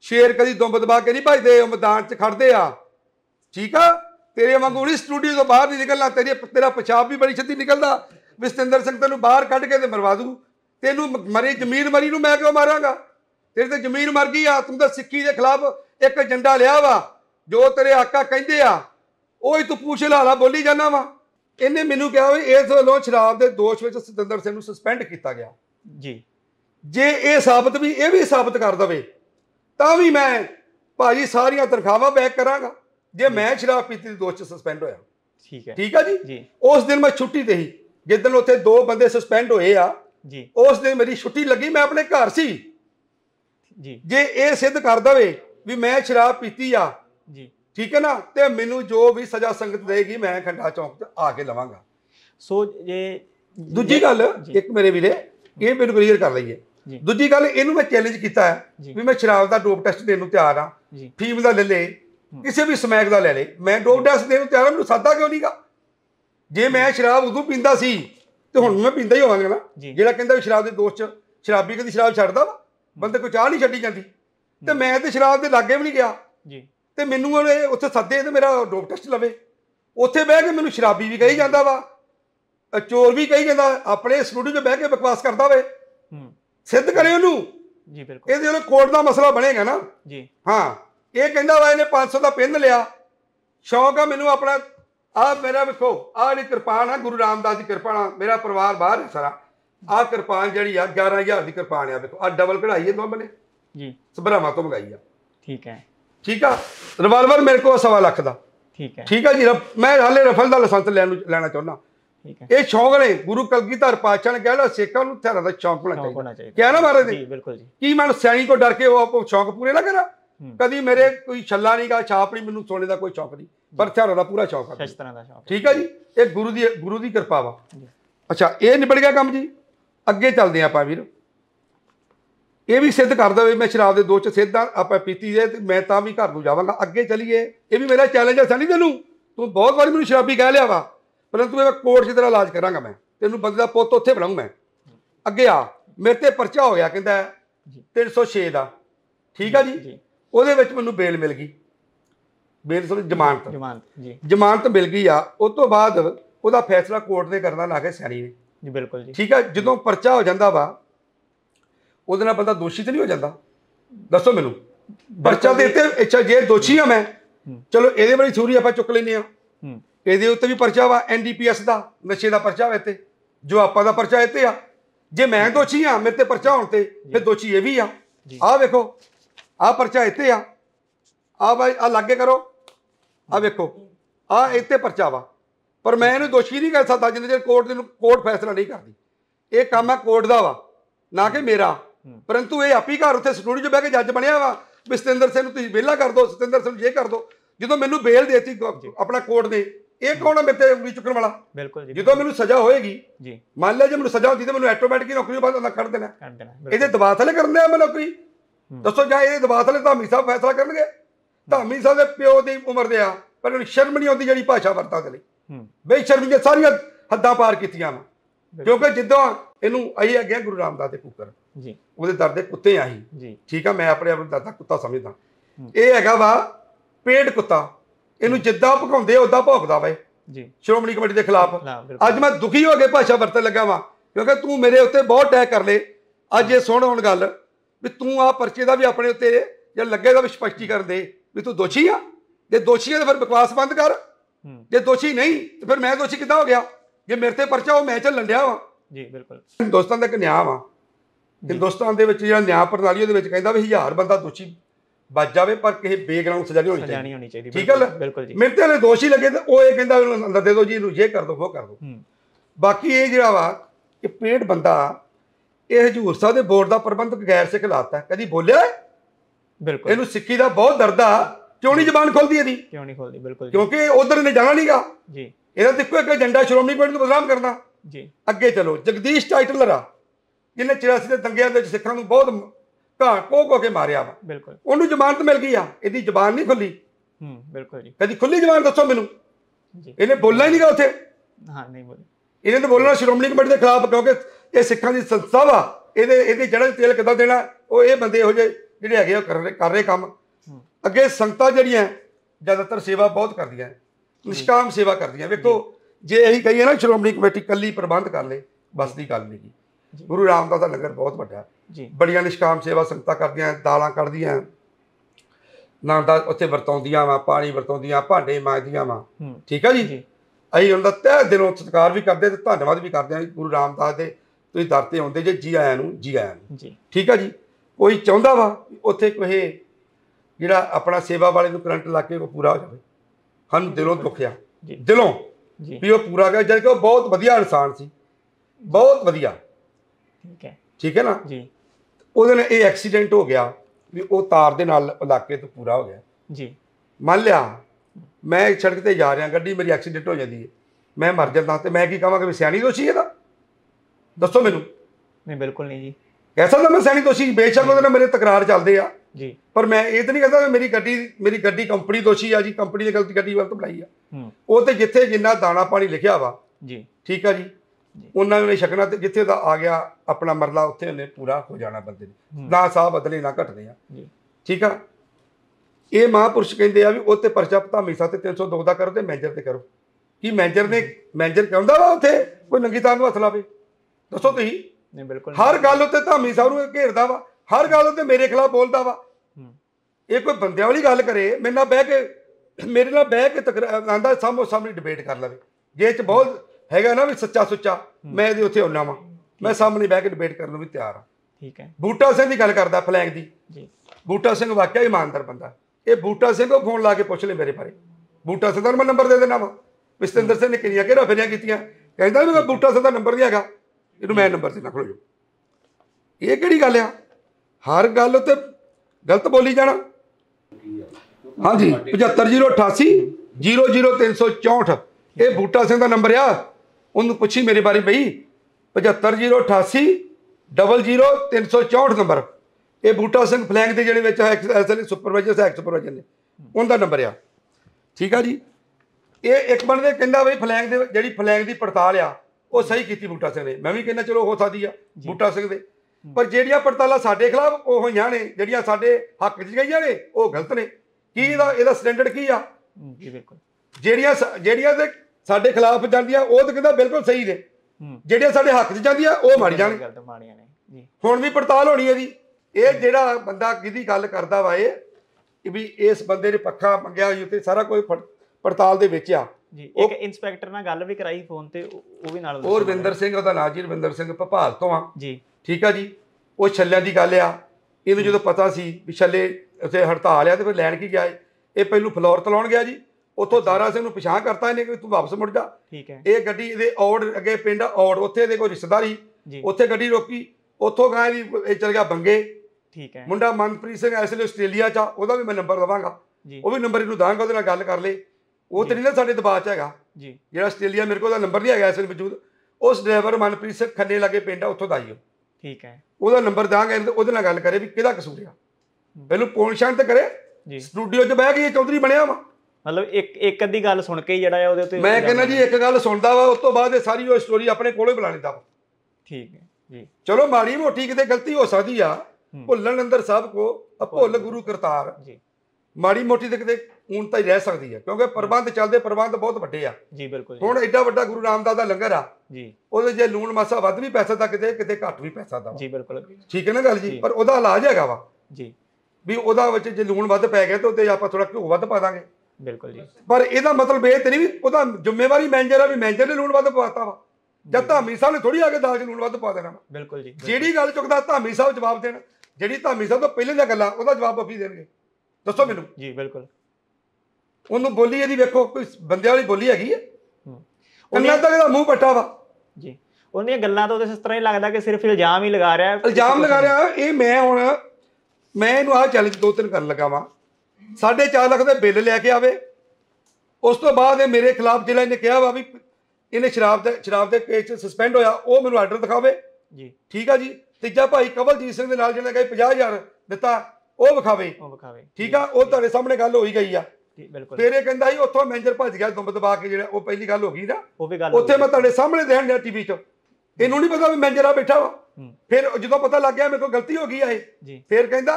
ਸ਼ੇਰ ਕਦੀ ਦੁੰਬ ਦਬਾ ਕੇ ਨਹੀਂ ਭੱਜਦੇ, ਉਹ ਮੈਦਾਨ 'ਚ ਖੜਦੇ ਆ। ਠੀਕ ਆ? ਤੇਰੇ ਵਾਂਗੂ ਨਹੀਂ ਸਟੂਡੀਓ ਤੋਂ ਬਾਹਰ ਨਹੀਂ ਨਿਕਲਣਾ, ਤੇਰੇ ਤੇਰਾ ਪਿਸ਼ਾਬ ਵੀ ਬੜੀ ਛੇਤੀ ਨਿਕਲਦਾ। ਵੀ ਸਤਿੰਦਰ ਸਿੰਘ ਤੈਨੂੰ ਬਾਹਰ ਕੱਢ ਕੇ ਤੇ ਮਰਵਾ ਦੂ। ਤੈਨੂੰ ਮਰੀ ਜ਼ਮੀਨ ਮਰੀ ਨੂੰ ਮੈਂ ਕਿਉਂ ਮਾਰਾਂਗਾ? ਤੇਰੀ ਤੇ ਜ਼ਮੀਨ ਮਰ ਗਈ ਆ ਤੂੰ ਤਾਂ ਸਿੱਖੀ ਦੇ ਖਿਲਾਫ ਇੱਕ ਏਜੰਡਾ ਲਿਆ ਵਾ ਜੋ ਤੇਰੇ ਆਕਾ ਕਹਿੰਦੇ ਆ ਉਹ ਹੀ ਤੂੰ ਪੁੱਛ ਲਾਲਾ ਬੋਲੀ ਜਾਣਾ ਵਾ। ਇਹਨੇ ਮੈਨੂੰ ਕਿਹਾ ਵੀ ਇਸ ਵੱਲੋਂ ਸ਼ਰਾਬ ਦੇ ਦੋਸ਼ ਵਿੱਚ ਸਤਿੰਦਰ ਸਿੰਘ ਨੂੰ ਸਸਪੈਂਡ ਕੀਤਾ ਗਿਆ। ਜੀ। ਜੇ ਇਹ ਸਾਬਤ ਵੀ ਇਹ ਵੀ ਸਾਬਤ ਕਰ ਦਵੇ ਤਾਂ ਵੀ ਮੈਂ ਭਾਜੀ ਸਾਰੀਆਂ ਤਨਖਾਹਾਂ ਬੈਕ ਕਰਾਂਗਾ ਜੇ ਮੈਂ ਸ਼ਰਾਬ ਪੀਤੀ ਦੇ ਦੋਸ਼ 'ਚ ਸਸਪੈਂਡ ਹੋਇਆ। ਠੀਕ ਹੈ। ਠੀਕ ਆ ਜੀ? ਜੀ। ਉਸ ਦਿਨ ਮੈਂ ਛੁੱਟੀ ਤੇ ਸੀ। ਜਿੱਦਣ ਉੱਥੇ ਦੋ ਬੰਦੇ ਸਸਪੈਂਡ ਹੋਏ ਆ ਜੀ। ਉਸ ਦਿਨ ਮੇਰੀ ਛੁੱਟੀ ਲੱਗੀ ਮੈਂ ਆਪਣੇ ਘਰ ਸੀ। ਜੀ। ਜੇ ਇਹ ਸਿੱਧ ਕਰ ਦਵੇ ਵੀ ਮੈਂ ਸ਼ਰਾਬ ਪੀਤੀ ਆ ਜੀ। ਠੀਕ ਹੈ ਨਾ? ਤੇ ਮੈਨੂੰ ਜੋ ਵੀ ਸਜ਼ਾ ਸੰਗਤ ਦੇਗੀ ਮੈਂ ਖੰਡਾ ਚੌਂਕ 'ਚ ਆ ਕੇ ਲਵਾਂਗਾ। ਸੋ ਜੇ ਦੂਜੀ ਗੱਲ। ਇੱਕ ਮੇਰੇ ਵੀਰੇ ਇਹ ਮੈਨੂੰ ਕਲੀਅਰ ਕਰ ਲਈਏ। ਦੂਜੀ ਗੱਲ ਇਹਨੂੰ ਮੈਂ ਚੈਲੰਜ ਕੀਤਾ ਹੈ। ਵੀ ਮੈਂ ਸ਼ਰਾਬ ਦਾ ਡੋਪ ਟੈਸਟ ਦੇਣ ਨੂੰ ਤਿਆਰ ਆ ਫੀਮ ਦਾ ਲੈ ਲੇ ਕਿਸੇ ਵੀ ਸਮੈਕ ਦਾ ਲੈ ਲੇ। ਮੈਂ ਡੋਪ ਟੈਸਟ ਦੇਣ ਨੂੰ ਤਿਆਰ ਆ ਮੈਨੂੰ ਸਾਦਾ ਕਿਉਂ ਨਹੀਂਗਾ ਜੇ ਮੈਂ ਸ਼ਰਾਬ ਉਦੋਂ ਪੀਂਦਾ ਸੀ ਤੇ ਹੁਣ ਮੈਂ ਪੀਂਦਾ ਹੀ ਹੋਵਾਂਗਾ ਨਾ। ਜਿਹੜਾ ਕਹਿੰਦਾ ਵੀ ਸ਼ਰਾਬ ਦੇ ਦੋਸਤ ਚ ਸ਼ਰਾਬੀ ਕਦੀ ਸ਼ਰਾਬ ਛੱਡਦਾ ਵਾ ਬੰਦੇ ਕੋ ਚਾਹ ਨਹੀਂ ਛੱਡੀ ਜਾਂਦੀ। ਤੇ ਮੈਂ ਤੇ ਸ਼ਰਾਬ ਦੇ ਲਾਗੇ ਵੀ ਨਹੀਂ ਗਿਆ। ਜੀ। ਤੇ ਮੈਨੂੰ ਉਹਨੇ ਉੱਥੇ ਸੱਦੇ ਤੇ ਮੇਰਾ ਡੋਪ ਟੈਸਟ ਲਵੇ। ਉੱਥੇ ਬਹਿ ਕੇ ਮੈਨੂੰ ਸ਼ਰਾਬੀ ਵੀ ਕਹੀ ਜਾਂਦਾ ਵਾ ਚੋਰ ਵੀ ਕਹੀ ਜਾਂਦਾ ਆਪਣੇ ਸਟੂਡੀਓ 'ਚ ਬਹਿ ਕੇ ਬਕਵਾਸ ਕਰਦਾ ਵੇ। ਹੂੰ। ਸਿੱਧ ਕਰੇ ਉਹਨੂੰ। ਜੀ ਬਿਲਕੁਲ। ਇਹ ਜਦੋਂ ਕੋਰਟ ਦਾ ਮਸਲਾ ਬਣੇਗਾ ਨਾ। ਜੀ। ਹਾਂ ਇਹ ਕਹਿੰਦਾ ਵਾ ਇਹਨੇ 500 ਦਾ ਪਿੰਨ ਲਿਆ। ਸ਼ੌਂਕ ਆ ਮੈਨੂੰ ਆਪਣਾ ਆ ਮੇਰਾ ਵੇਖੋ ਆ ਜਿਹੜੀ ਕਿਰਪਾਨ ਆ ਗੁਰੂ ਰਾਮਦਾਸ ਦੀ ਕਿਰਪਾਨ ਆ ਮੇਰਾ ਪਰਿਵਾਰ ਬਾਹਰ ਹੈ ਸਾਰਾ। ਆ ਕਿਰਪਾਨ ਜਿਹੜੀ ਆ 11000 ਦੀ ਕਿਰਪਾਨ ਆ ਵੇਖੋ ਆ ਡਬਲ ਕਢਾਈ ਇਹ ਦੋਵਾਂ ਨੇ ਜੀ। ਸਭਰਾਵਾਂ ਤੋਂ ਮੰਗਾਈ ਆ। ਠੀਕ ਹੈ। ਠੀਕ ਆ? ਰਿਵਾਲਵਰ ਮੇਰੇ ਕੋਲ ਸਵਾ ਲੱਖ ਦਾ। ਠੀਕ ਹੈ। ਠੀਕ ਆ ਜੀ ਮੈਂ ਹਾਲੇ ਰਫਲ ਦਾ ਲਾਇਸੈਂਸ ਲੈਣ ਨੂੰ ਲੈਣਾ ਚਾਹੁੰਦਾ। ਠੀਕ ਹੈ। ਇਹ ਸ਼ੌਂਕ ਨੇ ਗੁਰੂ ਕਲਗੀਧਰ ਪਾਤਸ਼ਾਹ ਨੇ ਕਿਹਾ ਸੇਖਾਂ ਨੂੰ ਹਥਿਆਰਾਂ ਦਾ ਸ਼ੌਂਕ ਹੋਣਾ ਚਾਹੀਦਾ। ਕਿਹਾ ਨਾ ਮਹਾਰਾਜ ਜੀ ਬਿਲਕੁਲ ਜੀ। ਕੀ ਮੈਂ ਸਿਆਣੀ ਕੋ ਡਰ ਕੇ ਉਹ ਆਪੋ ਸ਼ੌਂਕ ਪੂਰੇ ਨਾ ਕਰਾਂ? ਹੂੰ। ਕਦੀ ਮੇਰੇ ਕੋਈ ਛੱਲਾ ਨਹੀਂ ਗਾ ਛਾਪ ਨਹੀਂ ਮੈਨੂੰ ਸੋਨੇ ਦਾ ਕੋਈ ਸ਼ੌਂਕ ਨਹੀਂ ਪਰ ਹਥਿਆਰਾਂ ਦਾ ਪੂਰਾ ਸ਼ੌਂਕ ਆ ਇਸ ਤਰ੍ਹਾਂ ਦਾ ਸ਼ੌਂਕ ਠੀਕ ਆ ਜੀ? ਇਹ ਗੁਰੂ ਦੀ ਗੁਰੂ ਦੀ ਕਿਰਪਾ ਵਾ। ਅੱਛਾ ਇਹ ਨਿਬੜ ਗਿਆ ਕੰਮ ਜੀ? ਅੱਗੇ ਚੱਲਦੇ ਆਪਾਂ ਵੀਰ। ਇਹ ਵੀ ਸਿੱਧ ਕਰ ਦਵੇ ਮੈਂ ਸ਼ਰਾਬ ਦੇ ਦੋ ਚ ਸਿੱਧਾ ਆਪਾਂ ਪੀਤੀ ਜੇ ਤੇ ਮੈਂ ਤਾਂ ਵੀ ਘਰ ਨੂੰ ਜਾਵਾਂਗਾ। ਅੱਗੇ ਚੱਲੀਏ। ਇਹ ਵੀ ਮੇਰਾ ਚੈਲੰਜ ਹੈ ਸਣੀ ਤੈਨੂੰ? ਤੂੰ ਬਹੁਤ ਵਾਰੀ ਮੈਨੂੰ ਸ਼ਰਾਬੀ ਕਹਿ ਲਿਆ ਵਾ। ਪਰੰਤੂ ਇਹ ਕੋਰਟ 'ਚ ਤੇਰਾ ਇਲਾਜ ਕਰਾਂਗਾ ਮੈਂ। ਤੈਨੂੰ ਬੰਦੇ ਦਾ ਪੁੱਤ ਉੱਥੇ ਬਣਾਉਂ ਮੈਂ। ਅੱਗੇ ਆ। ਮੇਰੇ ਤੇ ਪਰਚਾ ਹੋ ਗਿਆ ਕਹਿੰਦਾ ਜੀ। 306 ਦਾ। ਠੀਕ ਆ ਜੀ। ਉਹਦੇ ਵਿੱਚ ਮੈਨੂੰ ਬੇਲ ਮਿਲ ਗਈ। ਬੇਲ ਸੋਰੀ ਜ਼ਮਾਨਤ। ਜਮਾਨਤ ਜੀ। ਜ਼ਮਾਨਤ ਮਿਲ ਗਈ ਆ। ਉਸ ਤੋਂ ਬਾਅਦ ਉਹਦਾ ਫੈਸਲਾ ਕੋਰਟ ਨੇ ਕਰਨਾ ਲਾ ਕੇ ਸਿਆਣੀ ਨੇ। ਜੀ ਬਿਲਕੁਲ ਜੀ। ਠੀਕ ਆ ਜਦੋਂ ਪਰਚਾ ਹੋ ਜਾਂਦਾ ਵਾ ਉਹਦੇ ਨਾਲ ਬੰਦਾ ਦੋਸ਼ੀ ਤੇ ਨਹੀਂ ਹੋ ਜਾਂਦਾ। ਦੱਸੋ ਮੈਨੂੰ। ਪਰਚਾ ਦੇ ਉੱਤੇ ਅੱਛਾ ਜੇ ਦੋਸ਼ੀ ਆ ਮੈਂ। ਚਲੋ ਇਹਦੇ ਵਾਲੀ ਥਿਊਰੀ ਆਪਾਂ ਚੁੱਕ ਲੈਨੇ ਆ ਹੂੰ। ਇਹਦੇ ਉੱਤੇ ਵੀ ਪਰਚਾ ਵਾ ਐਨਡੀਪੀਐਸ ਦਾ ਨਸ਼ੇ ਦਾ ਪਰਚਾ ਵਾ ਇੱਥੇ। ਜੋ ਆਪਾਂ ਦਾ ਪਰਚਾ ਇੱਥੇ ਆ। ਜੇ ਮੈਂ ਦੋਸ਼ੀ ਆ ਮੇਰੇ ਤੇ ਪਰਚਾ ਹੋਣ ਤੇ ਫਿਰ ਦੋਸ਼ੀ ਇਹ ਵੀ ਆ। ਆਹ ਵੇਖੋ ਆਹ ਪਰਚਾ ਇੱਥੇ ਆ। ਆ ਬਾਈ ਆ ਲਾਗੇ ਕਰੋ। ਆ ਵੇਖੋ। ਆ ਇੱਥੇ ਪਰਚਾ ਵਾ। ਪਰ ਮੈਂ ਇਹਨੂੰ ਦੋਸ਼ੀ ਨਹੀਂ ਕਹਿ ਸਕਦਾ ਜਿੰਨੇ ਚਿਰ ਕੋਰਟ ਨੂੰ ਕੋਰਟ ਫੈਸਲਾ ਨਹੀਂ ਕਰਦੀ। ਇਹ ਕੰਮ ਆ ਕੋਰਟ ਦਾ ਵਾ ਨਾ ਕਿ ਮੇਰਾ। ਪਰੰਤੂ ਇਹ ਆਪੀ ਘਰ ਉੱਥੇ ਸਟੂਡੀਓ 'ਚ ਬਹਿ ਕੇ ਜੱਜ ਬਣਿਆ ਵਾ ਵੀ ਸਤਿੰਦਰ ਸਿੰਘ ਨੂੰ ਤੁਸੀਂ ਵਿਹਲਾ ਕਰ ਦਿਓ ਸਤਿੰਦਰ ਸਿੰਘ ਨੂੰ ਇਹ ਕਰ ਦਿਓ ਜਦੋਂ ਮੈਨੂੰ ਬੇਲ ਦੇਤੀ ਆਪਣਾ ਕੋਰਟ ਨੇ ਇਹ ਕੌਣ ਆ ਮੇਰੇ ਤੇ ਉਂਗਲੀ ਚੁੱਕਣ ਵਾਲਾ? ਬਿਲਕੁਲ ਜੀ ਜਦੋਂ ਮੈਨੂੰ ਸਜ਼ਾ ਹੋਏਗੀ ਜੀ। ਮੰਨ ਲਿਆ ਜੇ ਮੈਨੂੰ ਸਜ਼ਾ ਹੁੰਦੀ ਤਾਂ ਮੈਨੂੰ ਆਟੋਮੈਟਿਕ ਨੌਕਰੀ ਤੋਂ ਬਾਅਦ ਕੱਢ ਦੇਣਾ। ਕਰ ਦੇਣਾ। ਇਹਦੇ ਦਬਾਅ ਥੱਲੇ ਕਰਨ ਦਿਆ ਮੈਂ ਨੌਕਰੀ। ਦੱਸੋ ਜਾਂ ਇਹਦੇ ਦਬਾਅ ਥੱਲੇ ਧਾਮੀ ਸਾਹਿਬ ਫੈਸਲਾ ਕਰਨਗੇ? ਧਾਮੀ ਸਾਹਿਬ ਦੇ ਪਿਓ ਦੀ ਉਮਰ ਦੇ ਆ ਪਰ ਇਹਨੂੰ ਸ਼ਰਮ ਨਹੀਂ ਆਉਂਦੀ ਜਿਹੜੀ ਭਾਸ਼ਾ ਵਰਤਾਂ ਦੇ ਲਈ। ਬੇਸ਼ਰਮੀ ਦੀਆਂ ਸਾਰੀਆਂ ਹੱਦਾਂ ਪਾਰ ਕੀਤੀਆਂ ਵਾ। ਕਿਉਂਕਿ ਜਿੱਦਾਂ ਇਹਨੂੰ ਅਸੀਂ ਅੱਗੇ ਗੁਰੂ ਰਾਮਦਾਸ ਦੇ ਪੁੱਤਰ। ਜੀ। ਉਹਦੇ ਦਰ ਦੇ ਕੁੱਤੇ ਆਹੀ ਜੀ। ਠੀਕ ਆ ਮੈਂ ਆਪਣੇ ਆਪ ਨੂੰ ਦਾਦਾ ਕੁੱਤਾ ਸਮਝਦਾ। ਇਹ ਹੈਗਾ ਵਾ ਪੇੜ ਕੁੱਤਾ। ਇਹਨੂੰ ਜਿੱਦਾਂ ਭਕਾਉਂਦੇ ਉਦਾਂ ਭੌਂਕਦਾ ਵਾ ਇਹ। ਜੀ। ਸ਼੍ਰੋਮਣੀ ਕਮੇਟੀ ਦੇ ਖਿਲਾਫ। ਅੱਜ ਮੈਂ ਦੁਖੀ ਹੋ ਕੇ ਭਾਸ਼ਾ ਵਰਤਣ ਲੱਗਾ ਵਾਂ। ਕਿਉਂਕਿ ਤੂੰ ਮੇਰੇ ਉੱਤੇ ਬਹੁਤ ਟੈਗ ਕਰ ਲੇ। ਅੱਜ ਇਹ ਸੁਣ ਹੁਣ ਗੱਲ ਵੀ ਤੂੰ ਆ ਪਰਚੇ ਦਾ ਵੀ ਆਪਣੇ ਉੱਤੇ ਜੇ ਲੱਗੇਗਾ ਵੀ ਸਪਸ਼ਟੀਕਰਨ ਦੇ ਵੀ ਤੂੰ ਦੋਸ਼ੀ ਆ। ਜੇ ਦੋਸ਼ੀ ਆ ਤਾਂ ਫਿਰ ਬਕਵਾਸ ਬੰਦ ਕਰ। ਜੇ ਦੋਸ਼ੀ ਨਹੀਂ ਤੇ ਫਿਰ ਮੈਂ ਦੋਸ਼ੀ ਕਿੱਦਾਂ ਹੋ ਗਿਆ? ਜੇ ਮੇਰੇ ਤੇ ਪਰਚਾ ਉਹ ਮੈਂ ਚੱਲਣ ਡਿਆ ਵਾਂ। ਜੀ ਬਿਲਕੁਲ। ਹਿੰਦੁਸਤਾਨ ਦਾ ਇੱਕ ਨਿਆਂ ਵਾ। ਹਿੰਦੁਸਤਾਨ ਦੇ ਵਿੱਚ ਜਿਹੜਾ ਨਿਆਂ ਪ੍ਰਣਾਲੀ ਉਹਦੇ ਵਿੱਚ ਕਹਿੰਦਾ ਵੀ ਹਜ਼ਾਰ ਬੰਦਾ ਦੋਸ਼ੀ ਬਚ ਜਾਵੇ ਪਰ ਕਿਸੇ ਬੇਗਰਾਉਂਡ ਸਜ਼ਾ ਨਹੀਂ ਹੋਣੀ ਚਾਹੀਦੀ। ਨਹੀਂ ਹੋਣੀ ਚਾਹੀਦੀ ਠੀਕ ਹੈ? ਬਿਲਕੁਲ ਜੀ। ਮੇਰੇ ਤੇ ਹਲੇ ਦੋਸ਼ੀ ਲੱਗੇ ਤੇ ਉਹ ਇਹ ਕਹਿੰਦਾ ਇਹਨੂੰ ਅੰਦਰ ਦੇ ਦਿਓ ਜੀ ਇਹਨੂੰ ਇਹ ਕਰ ਦਿਓ ਉਹ ਕਰ ਦਿਓ ਬਾਕੀ ਇਹ ਜਿਹੜਾ ਵਾ ਇਹ ਪੇੜ ਬੰਦਾ ਇਹ ਹਜੂਰ ਸਾਹਿਬ ਦੇ ਬੋਰਡ ਦਾ ਪ੍ਰਬੰਧਕ ਗੈਰ ਸਿੱਖ ਲਾਤਾ ਕਦੀ ਬੋਲਿਆ? ਬਿਲਕੁਲ। ਇਹਨੂੰ ਸਿੱਖੀ ਦਾ ਬਹੁਤ ਦਰਦ ਆ। ਕਿਉਂ ਨਹੀਂ ਜ਼ਬਾਨ ਖੋਲਦੀ ਇਹਦੀ? ਕਿਉਂ ਨਹੀਂ ਖੋਲਦੀ? ਬਿਲਕੁਲ ਕਿਉਂਕਿ ਉਧਰ ਨੇ ਜਾਣਾ ਨਹੀਂਗਾ ਜੀ। ਇਹਦਾ ਦੇਖੋ ਇੱਕ ਏਜੰਡਾ ਸ਼੍ਰੋਮਣੀ ਕਮੇਟੀ ਨੂੰ ਬਦਨਾਮ ਕਰਨਾ। ਜੀ। ਅੱਗੇ ਚਲੋ ਜਗਦੀਸ਼ ਟਾਈਟਲਰ ਆ। ਜਿਹਨੇ 84 ਦੇ ਦੰਗਿਆਂ ਦੇ ਵਿੱਚ ਸਿੱਖਾਂ ਨੂੰ ਬਹੁਤ ਘਾਂ ਕੋ ਕੋ ਕੇ ਮਾਰਿਆ ਵਾ। ਬਿਲਕੁਲ। ਉਹਨੂੰ ਜ਼ਮਾਨਤ ਮਿਲ ਗਈ ਆ। ਇਹਦੀ ਜ਼ਬਾਨ ਨਹੀਂ ਖੁੱਲੀ। ਹੂੰ ਬਿਲਕੁਲ ਜੀ। ਕਦੀ ਖੁੱਲੀ ਜ਼ਬਾਨ ਦੱਸੋ ਮੈਨੂੰ। ਜੀ। ਇਹਨੇ ਬੋਲਣਾ ਹੀ ਨਹੀਂਗਾ ਉੱਥੇ। ਹਾਂ ਨਹੀਂ ਬੋਲ ਇਹਨੇ ਤਾਂ ਬੋਲਣਾ ਸ਼੍ਰੋਮਣੀ ਕਮੇਟੀ ਦੇ ਖਿਲਾਫ ਕਿਉਂਕਿ ਇਹ ਸਿੱਖਾਂ ਦੀ ਸੰਸਥਾ ਵਾ ਇਹਦੇ ਇਹਦੀ ਜੜ੍ਹਾਂ ਤੇਲ ਕਿੱਦਾਂ ਦੇਣਾ ਉਹ ਇਹ ਬੰਦੇ ਇਹੋ ਜਿਹੇ ਜਿਹੜੇ ਹੈਗੇ ਆ ਉਹ ਕਰ ਰਹੇ ਕਰ ਰਹੇ ਕੰਮ। ਅੱਗੇ ਸੰਗਤਾਂ ਜਿਹੜੀਆਂ ਜ਼ਿਆਦਾਤਰ ਸੇਵਾ ਬਹੁਤ ਕਰਦੀਆਂ ਨਿਸ਼ਕਾਮ ਸੇਵਾ ਕਰਦੀਆਂ। ਵੇਖੋ ਜੇ ਇਹੀ ਕਹੀਏ ਨਾ ਸ਼੍ਰੋਮਣੀ ਕਮੇਟੀ ਕੱਲੀ ਪ੍ਰਬੰਧ ਕਰ ਲੇ ਬਸ ਦੀ ਗੱਲ ਨਹੀਂ ਜੀ। ਗੁਰੂ ਰਾਮਦਾਸ ਦਾ ਲੰਗਰ ਬਹੁਤ ਵੱਡਾ। ਜੀ। ਬੜੀਆਂ ਨਿਸ਼ਕਾਮ ਸੇਵਾ ਸੰਗਤਾਂ ਕਰਦੀਆਂ ਦਾਲਾਂ ਕੱਢਦੀਆਂ ਨਾਂ ਦਾ ਉੱਥੇ ਵਰਤਾਉਂਦੀਆਂ ਵਾ ਪਾਣੀ ਵਰਤਾਉਂਦੀਆਂ ਭਾਂਡੇ ਮਾਂਜਦੀਆਂ ਵਾ। ਠੀਕ ਆ ਜੀ? ਅਸੀਂ ਉਹਨਾਂ ਦਾ ਤਹਿ ਦਿਲੋਂ ਸਤਿਕਾਰ ਵੀ ਕਰਦੇ ਤੇ ਧੰਨਵਾਦ ਵੀ ਕਰਦੇ ਹਾਂ ਗੁਰੂ ਰਾਮਦਾਸ ਦੇ ਤੁਸੀਂ ਦਰ ਤੇ ਆਉਂਦੇ ਜੇ ਜੀ ਆਇਆਂ ਨੂੰ ਜੀ ਆਇਆਂ ਨੂੰ। ਜੀ। ਠੀਕ ਆ ਜੀ? ਕੋਈ ਚਾਹੁੰਦਾ ਵਾ ਉੱਥੇ ਕੋਈ ਜਿਹੜਾ ਆਪਣਾ ਸੇਵਾ ਵਾਲੇ ਨੂੰ ਕਰੰਟ ਲਾ ਕੇ ਉਹ ਪੂਰਾ ਹੋ ਜਾਵੇ? ਸਾਨੂੰ ਦਿਲੋਂ ਦੁੱਖਿਆ ਜੀ। ਦਿਲੋਂ ਜੀ। ਵੀ ਉਹ ਪੂਰਾ ਕਰ ਜਦ ਕਿ ਉਹ ਬਹੁਤ ਵਧੀਆ ਇਨਸਾਨ ਸੀ। ਬਹੁਤ ਵਧੀਆ। ਠੀਕ ਹੈ। ਠੀਕ ਹੈ ਨਾ? ਜੀ। ਉਹਦੇ ਨਾਲ ਇਹ ਐਕਸੀਡੈਂਟ ਹੋ ਗਿਆ ਵੀ ਉਹ ਤਾਰ ਦੇ ਨਾਲ ਇਲਾਕੇ ਤੋਂ ਪੂਰਾ ਹੋ ਗਿਆ। ਜੀ। ਮੰਨ ਲਿਆ ਮੈਂ ਸੜਕ ਤੇ ਜਾ ਰਿਹਾ ਗੱਡੀ ਮੇਰੀ ਐਕਸੀਡੈਂਟ ਹੋ ਜਾਂਦੀ ਹੈ। ਮੈਂ ਮਰ ਜਾਂਦਾ ਤੇ ਮੈਂ ਕੀ ਕਹਾਂਗਾ ਵੀ ਸਿਆਣੀ ਦੋਸ਼ੀ ਇਹਦਾ ਦੱਸੋ ਮੈਨੂੰ। ਨਹੀਂ ਬਿਲਕੁਲ ਨਹੀਂ ਜੀ। ਕਹਿ ਸਕਦਾ ਮੈਂ ਸਿਆਣੀ ਦੋਸ਼ੀ ਬੇਸ਼ੱਕ ਉਹਦੇ ਨਾਲ ਮੇਰੇ ਤਕਰਾਰ ਚੱਲਦੇ ਆ। ਜੀ। ਪਰ ਮੈਂ ਇਹ ਤਾਂ ਨਹੀਂ ਕਹਿੰਦਾ ਮੇਰੀ ਗੱਡੀ ਮੇਰੀ ਗੱਡੀ ਕੰਪਨੀ ਦੋਸ਼ੀ ਆ ਜੀ ਕੰਪਨੀ ਨੇ ਗਲਤੀ ਗੱਡੀ ਗਲਤ ਬਣਾਈ ਆ। ਉਹ ਤੇ ਜਿੱਥੇ ਜਿੰਨਾ ਦਾਣਾ ਪਾਣੀ ਲਿਖਿਆ ਵਾ ਜੀ। ਠੀਕ ਆ ਜੀ ਉਹਨਾਂ ਨੇ ਛਕਣਾ ਤੇ ਜਿੱਥੇ ਦਾ ਆ ਗਿਆ ਆਪਣਾ ਮਰਲਾ ਉੱਥੇ ਉਹਨੇ ਪੂਰਾ ਹੋ ਜਾਣਾ ਬੰਦੇ ਨੇ। ਨਾ ਸਾਹ ਬਦਲੇ ਨਾ ਘਟਦੇ ਆ। ਜੀ। ਠੀਕ ਆ? ਇਹ ਮਹਾਂਪੁਰਸ਼ ਕਹਿੰਦੇ ਆ ਵੀ ਉਹ ਤੇ ਪਰਚਾ ਧਾਮੀ ਸਾਹਿਬ ਤੇ 302 ਦਾ ਕਰੋ ਤੇ ਮੈਨੇਜਰ ਤੇ ਕਰੋ। ਕੀ ਮੈਨੇਜਰ ਨੇ ਮੈਨੇਜਰ ਕਹਿੰਦਾ ਵਾ ਉੱਥੇ ਕੋਈ ਨੰਗੀ ਤਾਰ ਨੂੰ ਹੱਥ ਲਾਵੇ? ਦੱਸੋ ਤੁਸੀਂ? ਨਹੀਂ ਬਿਲਕੁਲ ਹਰ ਗੱਲ ਉੱਤੇ ਧਾਮੀ ਸਾਹਿਬ ਨੂੰ ਘੇਰਦਾ ਵਾ ਹਰ ਗੱਲ ਉੱਤੇ ਮੇਰੇ ਖਿਲਾਫ ਬੋਲਦਾ ਵਾ। ਹੂੰ। ਇਹ ਕੋਈ ਬੰਦਿਆਂ ਵਾਲੀ ਗੱਲ ਕਰੇ ਮੇਰੇ ਨਾਲ ਬਹਿ ਕੇ ਮੇਰੇ ਨਾਲ ਬਹਿ ਕੇ ਤਕਰਾਰ ਆਂਦਾ ਸਾਹਮੋ ਸਾਹਮਣੇ ਡਿਬੇਟ ਕਰ ਲਵੇ। ਜੇ ਚ ਬਹੁਤ ਹੈਗਾ ਨਾ ਵੀ ਸੱਚਾ ਸੁੱਚਾ ਮੈਂ ਇਹਦੇ ਉੱਥੇ ਹੁੰਨਾ ਵਾਂ। ਮੈਂ ਸਾਹਮਣੇ ਬਹਿ ਕੇ ਡਿਬੇਟ ਕਰਨ ਨੂੰ ਵੀ ਤਿਆਰ ਆ। ਠੀਕ ਹੈ। ਬੂਟਾ ਸਿੰਘ ਦੀ ਗੱਲ ਕਰਦਾ ਫਲੈਂਗ ਦੀ। ਜੀ। ਬੂਟਾ ਸਿੰਘ ਵਾਕਿਆ ਇਮਾਨਦਾਰ ਬੰਦਾ। ਇਹ ਬੂਟਾ ਸਿੰਘ ਨੂੰ ਫੋਨ ਲਾ ਕੇ ਪੁੱਛ ਲੈ ਮੇਰੇ ਬਾਰੇ। ਬੂਟਾ ਸਿੰਘ ਦਾ ਮੈਂ ਨੰਬਰ ਦੇ ਦੇਣਾ ਵਾ। ਵਿਸਤਿੰਦਰ ਸਿੰਘ ਨੇ ਕਿੰਨੀਆਂ ਕਿਹੜਾ ਫੇਰੀਆਂ ਕੀਤੀਆਂ। ਕਹਿੰਦਾ ਵੀ ਮੈਂ ਬੂਟਾ ਸਿੰਘ ਦਾ ਨੰਬਰ ਨਹੀਂ ਹੈਗਾ। ਇਹਨੂੰ ਮੈਂ ਨੰਬਰ ਤੇ ਨਾ ਜੋ। ਇਹ ਕਿਹੜੀ ਗੱਲ ਆ? ਹਰ ਗੱਲ ਉੱਤੇ ਗਲਤ ਬੋਲੀ ਜਾਣਾ। ਹਾਂਜੀ 75088 00364 ਇਹ ਬੂਟਾ ਸਿੰਘ ਦਾ ਨੰਬਰ ਆ। ਉਹਨੂੰ ਪੁੱਛੀ ਮੇਰੇ ਬਾਰੇ ਬਈ 75088 00364 ਨੰਬਰ। ਇਹ ਬੂਟਾ ਸਿੰਘ ਫਲੈਂਗ ਦੇ ਜਿਹੜੇ ਵਿੱਚ ਐਸਐਲ ਸੁਪਰਵਾਈਜ਼ਰ ਸੈਕ ਸੁਪਰਵਾਈਜ਼ਰ ਨੇ। ਉਹਦਾ ਨੰਬਰ ਆ। ਠੀਕ ਆ ਜੀ? ਇਹ ਇੱਕ ਬੰਦੇ ਕਹਿੰਦਾ ਬਈ ਫਲੈਂਗ ਦੇ ਜਿਹੜੀ ਫਲੈਂਗ ਦੀ ਪੜਤਾਲ ਆ ਉਹ ਸਹੀ ਕੀਤੀ ਬੂਟਾ ਸਿੰਘ ਨੇ। ਮੈਂ ਵੀ ਕਹਿੰਦਾ ਚਲੋ ਹੋ ਸਕਦੀ ਆ ਬੂਟਾ ਸਿੰਘ ਦੇ। ਪਰ ਜਿਹੜੀਆਂ ਪੜਤਾਲਾਂ ਸਾਡੇ ਖਿਲਾਫ ਉਹ ਹੋਈਆਂ ਨੇ ਜਿਹੜੀਆਂ ਸਾਡੇ ਹੱਕ 'ਚ ਗਈਆਂ ਨੇ ਉਹ ਗਲਤ ਨੇ। ਕੀ ਇਹਦਾ ਇਹਦਾ ਸਟੈਂਡਰਡ ਕੀ ਆ? ਜੀ ਬਿਲਕੁਲ। ਜਿਹੜੀਆਂ ਜਿਹੜੀਆਂ ਤੇ ਸਾਡੇ ਖਿਲਾਫ ਜਾਂਦੀਆਂ ਉਹ ਤਾਂ ਕਹਿੰਦਾ ਬਿਲਕੁਲ ਸਹੀ ਨੇ। ਜਿਹੜੀਆਂ ਸਾਡੇ ਹੱਕ 'ਚ ਜਾਂਦੀਆਂ ਉਹ ਮਾੜੀ ਜਾਣ। ਹੁਣ ਵੀ ਪੜਤਾਲ ਹੋਣੀ ਹੈ ਜੀ। ਇਹ ਜਿਹੜਾ ਬੰਦਾ ਕਿਹਦੀ ਗੱਲ ਕਰਦਾ ਵਾ ਇਹ ਕਿ ਵੀ ਇਸ ਬੰਦੇ ਨੇ ਪੱਖਾ ਮੰਗਿਆ ਹੋਈ ਉੱਤੇ ਸਾਰਾ ਕੁਝ ਪੜ- ਪੜਤਾਲ ਦੇ ਵਿੱਚ ਆ। ਜੀ ਇੱਕ ਇੰਸਪੈਕਟਰ ਨਾਲ ਗੱਲ ਵੀ ਕਰਾਈ ਫੋਨ ਤੇ ਉਹ ਵੀ ਨਾਲ ਉਹ ਰਵਿੰਦਰ ਸਿੰਘ ਉਹਦਾ ਨਾਂ ਜੀ ਰਵਿੰਦਰ ਸਿੰਘ ਭਪਾਲ ਤੋਂ ਆ। ਜੀ। ਠੀਕ ਆ ਜੀ? ਉਹ ਛੱਲਿਆਂ ਦੀ ਗੱਲ ਆ। ਇਹਨੂੰ ਜਦੋਂ ਪਤਾ ਸੀ ਵੀ ਛੱਲੇ ਉੱਥੇ ਹੜਤਾਲ ਆ ਤੇ ਫਿਰ ਲੈਣ ਕੀ ਗਿਆ ਇਹ? ਪਹਿਲੂ ਫਲੋਰ ਤਲਾਉਣ ਗਿਆ ਜੀ। ਉੱਥੋਂ ਦਾਰਾ ਸਿੰਘ ਨੂੰ ਪਛਾਣ ਕਰਤਾ ਇਹਨੇ ਕਿ ਤੂੰ ਵਾਪਸ ਮੁੜ ਜਾ। ਠੀਕ ਹੈ। ਇਹ ਗੱਡੀ ਇਹਦੇ ਔੜ ਅੱਗੇ ਪਿੰਡ ਔੜ ਉੱਥੇ ਇਹਦੇ ਕੋਈ ਰਿਸ਼ਤੇਦਾਰੀ। ਉੱਥੇ ਗੱਡੀ ਰੋਕੀ। ਉੱਥੋਂ ਗਾਂ ਦੀ ਇਹ ਚਲ ਗਿਆ ਬੰਗੇ। ਠੀਕ ਹੈ। ਮੁੰਡਾ ਮਨਪ੍ਰੀਤ ਸਿੰਘ ਇਸ ਵੇਲੇ ਆਸਟ੍ਰੇਲੀਆ 'ਚ ਆ ਉਹਦਾ ਵੀ ਮੈਂ ਨੰਬਰ ਦਵਾਂਗਾ। ਉਹ ਵੀ ਨੰਬਰ ਇਹਨੂੰ ਦਾਂਗਾ ਉਹਦੇ ਨਾਲ ਗੱਲ ਕਰ ਲੇ। ਉਹ ਤੇ ਨਹੀਂ ਨਾ ਸਾਡੇ ਦਬਾਅ 'ਚ ਹੈਗਾ। ਜੀ। ਜਿਹੜਾ ਆਸਟ੍ਰੇਲੀਆ ਮੇਰੇ ਕੋਲ ਉਹਦਾ ਨੰਬਰ ਨਹੀਂ ਹੈਗਾ ਇਸ ਵੇਲੇ ਮੌਜੂਦ। ਉਸ ਡਰਾਈਵਰ ਮਨਪ੍ਰੀਤ ਸਿੰਘ ਖੰਨੇ ਲਾਗੇ ਪਿੰਡ ਆ ਉੱਥੋਂ ਦਾ ਹੀ ਉਹ। ਠੀਕ ਹੈ। ਉਹਦਾ ਨੰਬਰ ਦਾਂਗਾ ਤੇ ਉਹਦੇ ਨਾਲ ਗੱਲ ਕਰੇ ਵੀ ਕਿਹਦਾ ਕਸੂਰ ਆ। ਪਹਿਲਾਂ ਪੌਣ ਸ਼ਾਨ ਤੇ ਕਰੇ। ਜੀ। ਸਟੂਡੀਓ 'ਚ ਬਹਿ ਕੇ ਇਹ ਚੌਧਰੀ ਬਣਿਆ ਵਾ। ਮਤਲਬ ਇੱਕ ਇੱਕ ਅੱਧੀ ਗੱਲ ਸੁਣ ਕੇ ਜਿਹੜਾ ਹੈ ਉਹਦੇ ਉੱਤੇ ਮੈਂ ਕਹਿੰਦਾ ਜੀ ਇੱਕ ਗੱਲ ਸੁਣਦਾ ਵਾ ਉਸ ਤੋਂ ਬਾਅਦ ਇਹ ਸਾਰੀ ਉਹ ਸਟੋਰੀ ਆਪਣੇ ਕੋਲੋਂ ਹੀ ਬਣਾ ਲੈਂਦਾ ਵਾ। ਠੀਕ ਹੈ ਜੀ। ਚਲੋ ਮਾੜੀ ਮੋਟੀ ਕਿਤੇ ਗਲਤੀ ਹੋ ਸਕਦੀ ਆ। ਭੁੱਲਣ ਅੰਦਰ ਸਭ ਕੋ ਅਭੁੱਲ ਗੁਰੂ ਕਰਤਾਰ। ਜੀ। ਮਾੜੀ ਮੋਟੀ ਤੇ ਕਿਤੇ ਊਣਤਾ ਹੀ ਰਹਿ ਸਕਦੀ ਹੈ ਕਿਉਂਕਿ ਪ੍ਰਬੰਧ ਚੱਲਦੇ ਪ੍ਰਬੰਧ ਬਹੁਤ ਵੱਡੇ ਆ। ਜੀ ਬਿਲਕੁਲ ਹੁਣ ਐਡਾ ਵੱਡਾ ਗੁਰੂ ਰਾਮਦਾਸ ਦਾ ਲੰਗਰ ਆ ਜੀ। ਉਹਦੇ ਜੇ ਲੂਣ ਮਾਸਾ ਵੱਧ ਵੀ ਪੈ ਸਕਦਾ ਕਿਤੇ ਕਿਤੇ ਘੱਟ ਵੀ ਪੈ ਸਕਦਾ ਵਾ। ਜੀ ਬਿਲਕੁਲ। ਠੀਕ ਹੈ ਨਾ ਗੱਲ ਜੀ। ਪਰ ਉਹਦਾ ਇਲਾਜ ਹੈਗਾ ਵਾ। ਜੀ। ਵੀ ਉਹਦਾ ਵਿੱਚ ਜੇ ਲੂਣ ਵੱਧ ਪੈ ਗਿਆ ਤਾਂ ਉਹਦੇ ਆਪਾਂ ਥੋੜਾ ਘਿਓ ਵੱਧ ਪਾ ਦਾਂਗੇ। ਬਿਲਕੁਲ ਜੀ। ਪਰ ਇਹਦਾ ਮਤਲਬ ਇਹ ਤੇ ਨਹੀਂ ਵੀ ਉਹਦਾ ਜ਼ਿੰਮੇਵਾਰੀ ਮੈਨੇਜਰ ਆ ਵੀ ਮੈਨੇਜਰ ਨੇ ਲੂਣ ਵੱਧ ਪਵਾਤਾ ਵਾ। ਜਾਂ ਧਾਮੀ ਸਾਹਿਬ ਨੇ ਥੋੜੀ ਆ ਕੇ ਦਾਲ 'ਚ ਲੂਣ ਵੱਧ ਪਾ ਦੇਣਾ ਬਿਲਕੁਲ ਜੀ ਜਿਹੜੀ ਗੱਲ ਚੁੱਕਦਾ ਧਾਮੀ ਸਾਹਿਬ ਜਵਾਬ ਦੇਣ ਜਿਹੜੀ ਧਾਮੀ ਸਾਹਿਬ ਤੋਂ ਪਹਿਲੇ ਦੀਆਂ ਗੱਲਾਂ ਉਹਦਾ ਜਵਾਬ ਬੱਫੀ ਦੇਣਗੇ। ਦੱਸੋ ਮੈਨੂੰ। ਜੀ ਬਿਲਕੁਲ। ਉਹਨੂੰ ਬੋਲੀ ਇਹਦੀ ਵੇਖੋ ਕੋਈ ਬੰਦੇ ਵਾਲੀ ਬੋਲੀ ਹੈਗੀ ਹੈ। ਕੰਨਾਂ ਤੱਕ ਦਾ ਮੂੰਹ ਪੱਟਾ ਵਾ। ਜੀ। ਉਹਦੀਆਂ ਗੱਲਾਂ ਤੋਂ ਤਾਂ ਇਸ ਤਰ੍ਹਾਂ ਹੀ ਲੱਗਦਾ ਕਿ ਸਿਰਫ ਇਲਜ਼ਾਮ ਹੀ ਲਗਾ ਰਿਹਾ ਹੈ। ਇਲਜ਼ਾਮ ਲਗਾ ਰਿਹਾ। ਇਹ ਮੈਂ ਹੁਣ ਮੈਂ ਇਹਨੂੰ ਆਹ ਚੈਲੰਜ ਦੋ ਤਿੰਨ ਕਰਨ ਲੱਗਾ ਵਾਂ। 4.5 ਲੱਖ ਦੇ ਬਿੱਲ ਲੈ ਕੇ ਆਵੇ। ਉਸ ਤੋਂ ਬਾਅਦ ਇਹ ਮੇਰੇ ਖਿਲਾਫ ਜਿਹੜਾ ਇਹਨੇ ਕਿਹਾ ਵਾ ਵੀ ਇਹਨੇ ਸ਼ਰਾਬ ਦੇ ਸ਼ਰਾਬ ਦੇ ਕੇਸ 'ਚ ਸਸਪੈਂਡ ਹੋਇਆ ਉਹ ਮੈਨੂੰ ਆਰਡਰ ਦਿਖਾਵੇ। ਜੀ। ਠੀਕ ਆ ਜੀ। ਤੀਜਾ ਭਾਈ ਕਵਲਜੀਤ ਸਿੰਘ ਦੇ ਨਾਲ ਜਿਹਨੇ ਕਹੇ 50000 ਦਿੱਤਾ ਉਹ ਵਿਖਾਵੇ। ਉਹ ਵਿਖਾਵੇ। ਠੀਕ ਆ ਉਹ ਤੁਹਾਡੇ ਸਾਹਮਣੇ ਗੱਲ ਹੋਈ ਗਈ ਆ। ਬਿਲਕੁਲ। ਫਿਰ ਇਹ ਕਹਿੰਦਾ ਸੀ ਉੱਥੋਂ ਮੈਨੇਜਰ ਭੱਜ ਗਿਆ ਦੁੰਬ ਦਬਾ ਕੇ ਜਿਹੜਾ ਉਹ ਪਹਿਲੀ ਗੱਲ ਹੋ ਗਈ ਨਾ। ਉਹ ਵੀ ਗੱਲ ਉੱਥੇ। ਮੈਂ ਤੁਹਾਡੇ ਸਾਹਮਣੇ ਦੇਣ ਡਿਆ ਟੀਵੀ 'ਚ। ਇਹਨੂੰ ਨਹੀਂ ਪਤਾ ਵੀ ਮੈਨੇਜਰ ਆ ਬੈਠਾ ਵਾ। ਫਿਰ ਜਦੋਂ ਪਤਾ ਲੱਗ ਗਿਆ ਮੇਰੇ ਕੋਲ ਗਲਤੀ ਹੋ ਗਈ ਆ ਇਹ। ਫਿਰ ਕਹਿੰਦਾ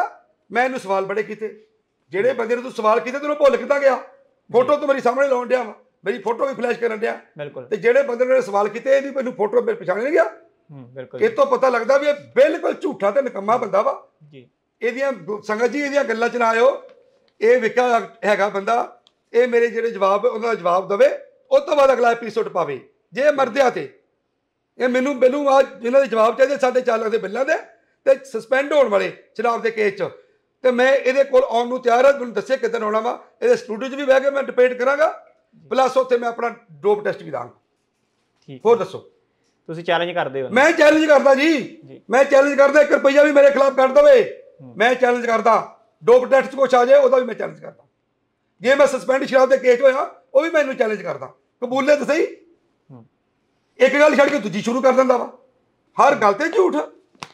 ਮੈਂ ਇਹਨੂੰ ਸਵਾਲ ਬੜੇ ਕੀਤੇ। ਜਿਹੜੇ ਬੰਦੇ ਨੂੰ ਤੂੰ ਸਵਾਲ ਕੀਤੇ ਤੈਨੂੰ ਭੁੱਲ ਕਿੱਦਾਂ ਗਿਆ? ਫੋਟੋ ਤੂੰ ਮੇਰੀ ਸਾਹਮਣੇ ਲਾਉਣ ਡਿਆ ਵਾ। ਮੇਰੀ ਫੋਟੋ ਵੀ ਫਲੈਸ਼ ਕਰਨ ਡਿਆ। ਬਿਲਕੁਲ। ਤੇ ਜਿਹੜੇ ਬੰਦੇ ਨੇ ਸਵਾਲ ਕੀਤੇ ਇਹਦੀ ਮੈਨੂੰ ਫੋਟੋ ਮੇਰੇ ਪਛਾਣ ਨਹੀਂ ਗਿਆ। ਹੂੰ ਬਿਲਕੁਲ ਇਹ ਤੋਂ ਪਤਾ ਲੱਗਦਾ ਵੀ ਇਹ ਬਿਲਕੁਲ ਝੂਠਾ ਤੇ ਨਕਮਾ ਬੰਦਾ ਵਾ। ਜੀ। ਇਹਦੀਆਂ ਸੰਗਤ ਜੀ ਇਹਦੀਆਂ ਗੱਲਾਂ ਚ ਨਾ ਆਇਓ। ਇਹ ਵਿਕਾ ਹੈਗਾ ਬੰਦਾ ਇਹ ਮੇਰੇ ਜਿਹੜੇ ਜਵਾਬ ਉਹਨਾਂ ਦਾ ਜਵਾਬ ਦਵੇ ਉਸ ਤੋਂ ਬਾਅਦ ਅਗਲਾ ਐਪੀਸੋਡ ਪਾਵੇ। ਜੇ ਮਰਦਿਆ ਤੇ ਇਹ ਮੈਨੂੰ ਮੈਨੂੰ ਆ ਜਿਨ੍ਹਾਂ ਦੇ ਜਵਾਬ ਚਾਹੀਦੇ ਸਾਡੇ 4 ਲੱਖ ਦੇ ਬਿੱਲਾਂ ਦੇ ਤੇ ਸਸਪੈਂਡ ਹੋਣ ਵਾਲੇ ਸ਼ਰਾਬ ਦੇ ਕੇਸ ਚ। ਤੇ ਮੈਂ ਇਹਦੇ ਕੋਲ ਆਉਣ ਨੂੰ ਤਿਆਰ ਹਾਂ ਤੁਹਾਨੂੰ ਦੱਸਿਆ ਕਿੱਦਣ ਆਉਣਾ ਵਾ। ਇਹਦੇ ਸਟੂਡੀਓ 'ਚ ਵੀ ਬਹਿ ਕੇ ਮੈਂ ਡਿਬੇਟ ਕਰਾਂਗਾ। ਪਲੱਸ ਉੱਥੇ ਮੈਂ ਆਪਣਾ ਡੋਪ ਟੈਸਟ ਵੀ ਦਾਂਗਾ। ਠੀਕ ਹੋਰ ਦੱਸੋ? ਤੁਸੀਂ ਚੈਲੰਜ ਕਰਦੇ ਹੋ। ਮੈਂ ਚੈਲੰਜ ਕਰਦਾ ਜੀ। ਜੀ। ਮੈਂ ਚੈਲੰਜ ਕਰਦਾ 1 ਰੁਪਈਆ ਵੀ ਮੇਰੇ ਖਿਲਾਫ ਕੱਢ ਦਵੇ। ਮੈਂ ਚੈਲੰਜ ਕਰਦਾ ਡੋਪ ਟੈਸਟ ਕੁਛ ਆ ਜਾਏ ਉਹਦਾ ਵੀ ਮੈਂ ਚੈਲੰਜ ਕਰਦਾ। ਜੇ ਮੈਂ ਸਸਪੈਂਡ ਸ਼ਰਾਬ ਦੇ ਕੇਸ ਹੋਇਆ ਉਹ ਵੀ ਮੈਨੂੰ ਚੈਲੰਜ ਕਰਦਾ। ਕਬੂਲੇ ਤਾਂ ਸਹੀ। ਇੱਕ ਗੱਲ ਛੱਡ ਕੇ ਦੂਜੀ ਸ਼ੁਰੂ ਕਰ ਦਿੰਦਾ ਵਾ। ਹਰ ਗੱਲ ਤੇ ਝੂਠ।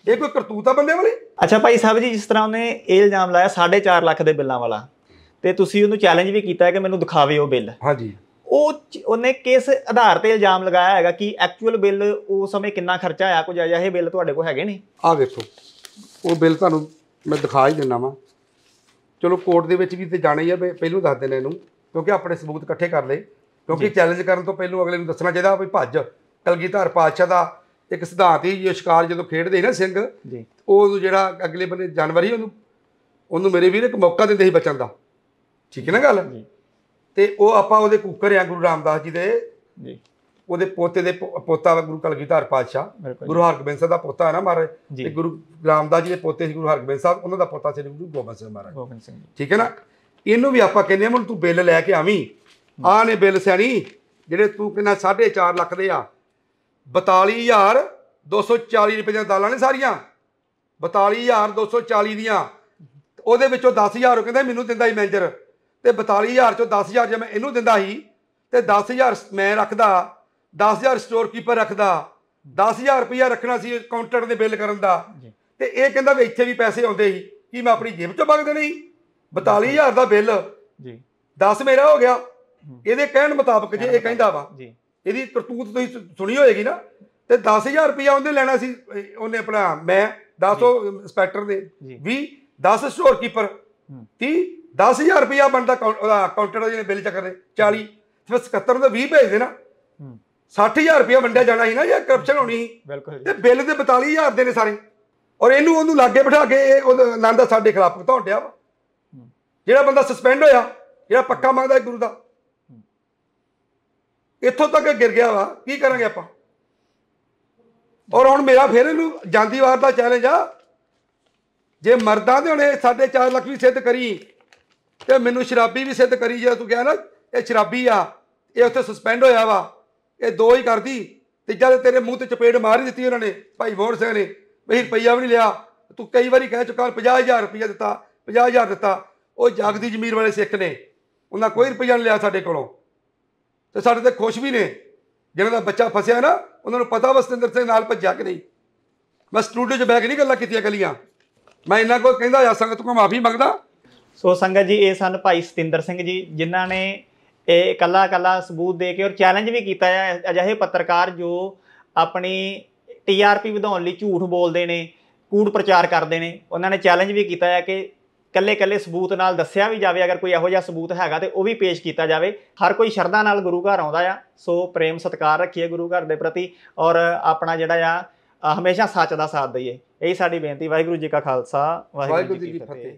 ਇਹ ਕੋਈ ਕਰਤੂਤ ਆ ਬੰਦੇ ਵਾਲੀ? ਅੱਛਾ ਭਾਈ ਸਾਹਿਬ ਜੀ ਜਿਸ ਤਰ੍ਹਾਂ ਉਹਨੇ ਇਹ ਇਲਜ਼ਾਮ ਲਾਇਆ 4.5 ਲੱਖ ਦੇ ਬਿੱਲਾਂ ਵਾਲਾ ਤੇ ਤੁਸੀਂ ਉਹਨੂੰ ਚੈਲੰਜ ਵੀ ਕੀਤਾ ਹੈ ਕਿ ਮੈਨੂੰ ਦਿਖਾਵੇ ਉਹ ਬਿੱਲ। ਹਾਂਜੀ। ਉਹ ਉਹਨੇ ਕਿਸ ਆਧਾਰ ਤੇ ਇਲਜ਼ਾਮ ਲਗਾਇਆ ਹੈਗਾ ਕਿ ਐਕਚੁਅਲ ਬਿੱਲ ਉਸ ਸਮੇਂ ਕਿੰਨਾ ਖਰਚਾ ਆਇਆ ਕੁਝ ਅਜਿਹੇ ਬਿੱਲ ਤੁਹਾਡੇ ਕੋਲ ਹੈਗੇ ਨੇ? ਆਹ ਵੇਖੋ। ਉਹ ਬਿੱਲ ਤੁਹਾਨੂੰ ਮੈਂ ਦਿਖਾ ਹੀ ਦਿੰਦਾ ਵਾਂ। ਚਲੋ ਕੋਰਟ ਦੇ ਵਿੱਚ ਵੀ ਤੇ ਜਾਣਾ ਹੀ ਆ ਪਹਿਲੋਂ ਦੱਸ ਦੇਣਾ ਇਹਨੂੰ ਕਿਉਂਕਿ ਆਪਣੇ ਸਬੂਤ ਇਕੱਠੇ ਕਰ ਲਏ ਕਿਉਂਕਿ ਚੈਲੰਜ ਕਰਨ ਤੋਂ ਪਹਿਲਾਂ ਅਗਲੇ ਨੂੰ ਦੱਸਣਾ ਚਾਹੀਦਾ ਵੀ ਭੱਜ ਕਲਗੀਧਰ ਪਾਤਸ਼ਾਹ ਦਾ ਇੱਕ ਸਿਧਾਂਤ ਹੀ ਇਹ ਸ਼ਿਕਾਰ ਜਦੋਂ ਖੇਡਦੇ ਸੀ ਨਾ ਸਿੰਘ ਜੀ। ਉਹ ਜਿਹੜਾ ਅਗਲੇ ਬੰਨੇ ਜਾਨਵਰ ਸੀ ਉਹਨੂੰ ਉਹਨੂੰ ਮੇਰੇ ਵੀਰ ਇੱਕ ਮੌਕਾ ਦਿੰਦੇ ਸੀ ਬਚਣ ਦਾ। ਠੀਕ ਹੈ ਨਾ ਗੱਲ? ਜੀ। ਤੇ ਉਹ ਆਪਾਂ ਉਹਦੇ ਕੁੱਕਰ ਆ ਗੁਰੂ ਰਾਮਦਾਸ ਜੀ ਦੇ। ਜੀ। ਉਹਦੇ ਪੋਤੇ ਦੇ ਪੋਤਾ ਗੁਰੂ ਕਲਗੀਧਰ ਪਾਤਸ਼ਾਹ। ਗੁਰੂ ਹਰਗੋਬਿੰਦ ਸਾਹਿਬ ਦਾ ਪੋਤਾ ਹੈ ਨਾ ਮਹਾਰਾਜ। ਤੇ ਗੁਰੂ ਰਾਮਦਾਸ ਜੀ ਦੇ ਪੋਤੇ ਸੀ ਗੁਰੂ ਹਰਗੋਬਿੰਦ ਸਾਹਿਬ ਉਹਨਾਂ ਦਾ ਪੋਤਾ ਸੀ ਗੁਰੂ ਗੋਬਿੰਦ ਸਿੰਘ ਮਹਾਰਾਜ। ਗੋਬਿੰਦ ਸਿੰਘ ਜੀ। ਠੀਕ ਹੈ ਨਾ? ਇਹਨੂੰ ਵੀ ਆਪਾਂ ਕਹਿੰਦੇ ਹੁਣ ਤੂੰ ਬਿੱਲ ਲੈ ਕੇ ਆਵੀਂ। ਆਹ ਨੇ ਬਿੱਲ ਸਿਆਣੀ ਜਿਹੜੇ ਤੂੰ ਕਹਿੰਦਾ 4.5 ਲੱਖ ਦੇ ਆ। 42240 ਰੁਪਏ ਦੀਆਂ ਦਾਲਾਂ ਨੇ ਸਾਰੀਆਂ। 42240 ਦੀਆਂ। ਉਹਦੇ ਵਿੱਚੋਂ 10000 ਉਹ ਕਹਿੰਦਾ ਮੈਨੂੰ ਦਿੰਦਾ ਸੀ ਮੈਨੇਜਰ। ਤੇ 42000 ਚੋਂ 10000 ਜੇ ਮੈਂ ਇਹਨੂੰ ਦਿੰਦਾ ਸੀ ਤੇ 10000 ਮੈਂ ਰੱਖਦਾ। 10000 ਸਟੋਰ ਕੀਪਰ ਰੱਖਦਾ 10000 ਰੁਪਇਆ ਰੱਖਣਾ ਸੀ ਕਾਊਂਟਰ ਦੇ ਬਿੱਲ ਕਰਨ ਦਾ। ਤੇ ਇਹ ਕਹਿੰਦਾ ਵੀ ਇੱਥੇ ਵੀ ਪੈਸੇ ਆਉਂਦੇ ਸੀ ਕੀ ਮੈਂ ਆਪਣੀ ਜੇਬ ਚੋਂ ਮੰਗਦੇ ਨਹੀਂ? 42000 ਦਾ ਬਿੱਲ। ਜੀ। 10 ਮੇਰਾ ਹੋ ਗਿਆ। ਇਹਦੇ ਕਹਿਣ ਮੁਤਾਬਕ ਜੇ ਇਹ ਕਹਿੰਦਾ ਵਾ ਜੀ। ਇਹਦੀ ਕਰਤੂਤ ਤੁਸੀਂ ਸੁਣੀ ਹੋਏਗੀ ਨਾ? ਤੇ 10000 ਰੁਪਇਆ ਉਹਨੇ ਲੈਣਾ ਸੀ ਉਹਨੇ ਆਪਣਾ ਮੈਂ 10 ਉਹ ਇੰਸਪੈਕਟਰ ਜੀ। 20 10 ਸਟੋਰ ਕੀਪਰ ਹੂੰ। 30 10000 ਰੁਪਇਆ ਬਣਦਾ ਕਾਊਂਟਰ ਦਾ ਜਿਹਨੇ ਬਿੱਲ ਚੱਕਦੇ 40 ਫਿਰ 77 ਦੇ 20 ਭੇਜਦੇ ਨਾ 60000 ਰੁਪਇਆ ਵੰਡਿਆ ਜਾਣਾ ਸੀ ਨਾ ਜੇ ਕਰਪਸ਼ਨ ਹੋਣੀ ਸੀ। ਤੇ ਬਿੱਲ ਤੇ 42000 ਦੇ ਨੇ ਸਾਰੇ। ਔਰ ਇਹਨੂੰ ਉਹਨੂੰ ਲਾਗੇ ਬਿਠਾ ਕੇ ਇਹ ਆਨੰਦ ਸਾਡੇ ਖਿਲਾਫ ਘਤਾਉਣ ਡਿਆ ਵਾ। ਜਿਹੜਾ ਬੰਦਾ ਸਸਪੈਂਡ ਹੋਇਆ ਜਿਹੜਾ ਪੱਕਾ ਮੰਗਦਾ ਗੁਰੂ ਦਾ। ਇੱਥੋਂ ਤੱਕ ਗਿਰ ਗਿਆ ਵਾ। ਕੀ ਕਰਾਂਗੇ ਆਪਾਂ? ਔਰ ਹੁਣ ਮੇਰਾ ਫਿਰ ਇਹਨੂੰ ਜਾਂਦੀ ਵਾਰ ਦਾ ਚੈਲੰਜ ਆ। ਜੇ ਮਰਦਾਂ ਦੇ ਹੁਣੇ 4.5 ਲੱਖ ਵੀ ਸਿੱਧ ਕਰੀ ਤੇ ਮੈਨੂੰ ਸ਼ਰਾਬੀ ਵੀ ਸਿੱਧ ਕਰੀ ਜੇ ਤੂੰ ਕਿਹਾ ਨਾ ਇਹ ਸ਼ਰਾਬੀ ਆ ਇਹ ਉੱਥੇ ਸਸਪੈਂਡ ਹੋਇਆ ਵਾ। ਇਹ ਦੋ ਹੀ ਕਰਦੀ, ਤੇ ਜਦ ਤੇਰੇ ਮੂੰਹ ਤੇ ਚਪੇੜ ਮਾਰ ਹੀ ਦਿੱਤੀ ਉਹਨਾਂ ਨੇ, ਭਾਈ ਮੋਹਨ ਸਿੰਘ ਨੇ ਵੀ ਰੁਪਈਆ ਵੀ ਨਹੀਂ ਲਿਆ, ਤੂੰ ਕਈ ਵਾਰੀ ਕਹਿ ਚੁੱਕਾ 50000 ਰੁਪਈਆ ਦਿੱਤਾ 50000 ਦਿੱਤਾ, ਉਹ ਜਗਦੀ ਜ਼ਮੀਰ ਵਾਲੇ ਸਿੱਖ ਨੇ, ਉਹਨਾਂ ਕੋਈ ਰੁਪਈਆ ਨਹੀਂ ਲਿਆ ਸਾਡੇ ਕੋਲੋਂ। ਤੇ ਸਾਡੇ ਤੇ ਖੁਸ਼ ਵੀ ਨੇ, ਜਿਹਨਾਂ ਦਾ ਬੱਚਾ ਫਸਿਆ ਨਾ, ਉਹਨਾਂ ਨੂੰ ਪਤਾ ਵਾ ਸਤਿੰਦਰ ਸਿੰਘ ਨਾਲ ਭੱਜਿਆ ਕਿ ਨਹੀਂ। ਮੈਂ ਸਟੂਡੀਓ 'ਚ ਬੈਠ ਕੇ ਨਹੀਂ ਗੱਲਾਂ ਕੀਤੀਆਂ ਗਲੀਆਂ ਮੈਂ ਇਹਨਾਂ ਕੋਲ ਕਹਿੰਦਾ ਆ, ਸੰਗਤ ਕੋਲ ਮਾਫੀ ਮੰਗਦਾ। ਸੋ ਸੰਗਤ ਜੀ, ਇਹ ਸਨ ਭਾਈ ਸਤਿੰਦਰ ਸਿੰਘ ਜੀ, ਜਿਨ੍ਹਾਂ ਨੇ ਇਹ ਕੱਲਾ ਕੱਲਾ ਸਬੂਤ ਦੇ ਕੇ ਔਰ ਚੈਲੰਜ ਵੀ ਕੀਤਾ ਹੈ ਅਜਿਹੇ ਪੱਤਰਕਾਰ ਜੋ ਆਪਣੀ ਟੀਆਰਪੀ ਵਧਾਉਣ ਲਈ ਝੂਠ ਬੋਲਦੇ ਨੇ ਕੂੜ ਪ੍ਰਚਾਰ ਕਰਦੇ ਨੇ ਉਹਨਾਂ ਨੇ ਚੈਲੰਜ ਵੀ ਕੀਤਾ ਹੈ ਕਿ ਕੱਲੇ ਕੱਲੇ ਸਬੂਤ ਨਾਲ ਦੱਸਿਆ ਵੀ ਜਾਵੇ ਅਗਰ ਕੋਈ ਇਹੋ ਜਿਹਾ ਸਬੂਤ ਹੈਗਾ ਤੇ ਉਹ ਵੀ ਪੇਸ਼ ਕੀਤਾ ਜਾਵੇ। ਹਰ ਕੋਈ ਸ਼ਰਧਾ ਨਾਲ ਗੁਰੂ ਘਰ ਆਉਂਦਾ ਆ ਸੋ ਪ੍ਰੇਮ ਸਤਿਕਾਰ ਰੱਖੀਏ ਗੁਰੂ ਘਰ ਦੇ ਪ੍ਰਤੀ ਔਰ ਆਪਣਾ ਜਿਹੜਾ ਆ ਹਮੇਸ਼ਾ ਸੱਚ ਦਾ ਸਾਥ ਦਈਏ। ਇਹੀ ਸਾਡੀ ਬੇਨਤੀ। ਵਾਹਿਗੁਰੂ ਜੀ ਕਾ ਖਾਲਸਾ ਵਾਹਿਗੁਰੂ ਜੀ ਕੀ ਫਤਿਹ।